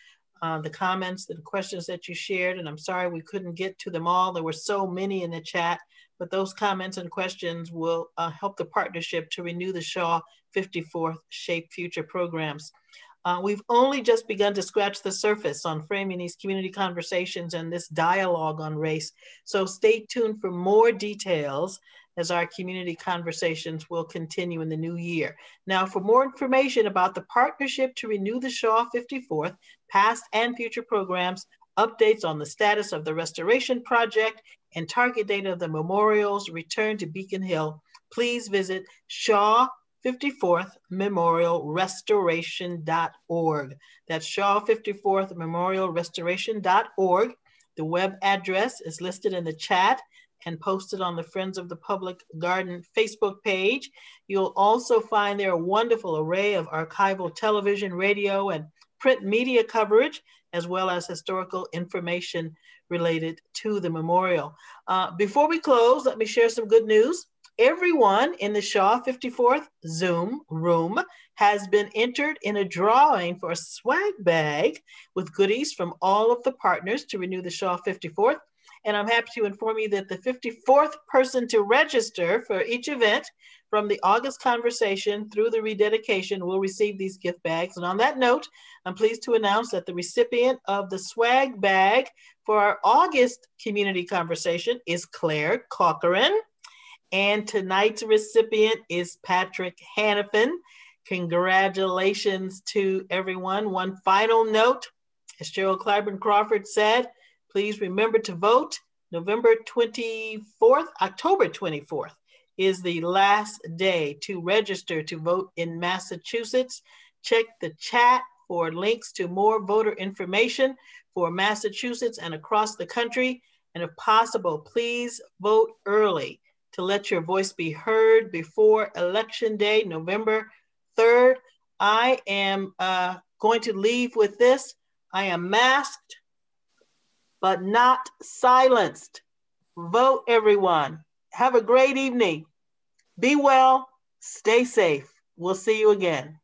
Speaker 2: Uh, the comments, the questions that you shared, and I'm sorry we couldn't get to them all. There were so many in the chat, but those comments and questions will uh, help the partnership to renew the Shaw 54th Shape Future programs. Uh, we've only just begun to scratch the surface on framing these community conversations and this dialogue on race. So stay tuned for more details as our community conversations will continue in the new year. Now, for more information about the Partnership to Renew the Shaw 54th, past and future programs, updates on the status of the restoration project, and target date of the memorial's return to Beacon Hill, please visit Shaw 54th Memorial Restoration.org. That's Shaw 54th Memorial Restoration.org. The web address is listed in the chat and posted on the Friends of the Public Garden Facebook page. You'll also find there a wonderful array of archival television, radio, and print media coverage, as well as historical information related to the memorial. Uh, before we close, let me share some good news. Everyone in the Shaw 54th Zoom room has been entered in a drawing for a swag bag with goodies from all of the partners to renew the Shaw 54th. And I'm happy to inform you that the 54th person to register for each event from the August conversation through the rededication will receive these gift bags. And on that note, I'm pleased to announce that the recipient of the swag bag for our August community conversation is Claire Corcoran. And tonight's recipient is Patrick Hannafin. Congratulations to everyone. One final note, as Cheryl Clyburn Crawford said, Please remember to vote. November 24th, October 24th is the last day to register to vote in Massachusetts. Check the chat for links to more voter information for Massachusetts and across the country. And if possible, please vote early to let your voice be heard before Election Day, November 3rd. I am uh, going to leave with this. I am masked but not silenced. Vote, everyone. Have a great evening. Be well. Stay safe. We'll see you again.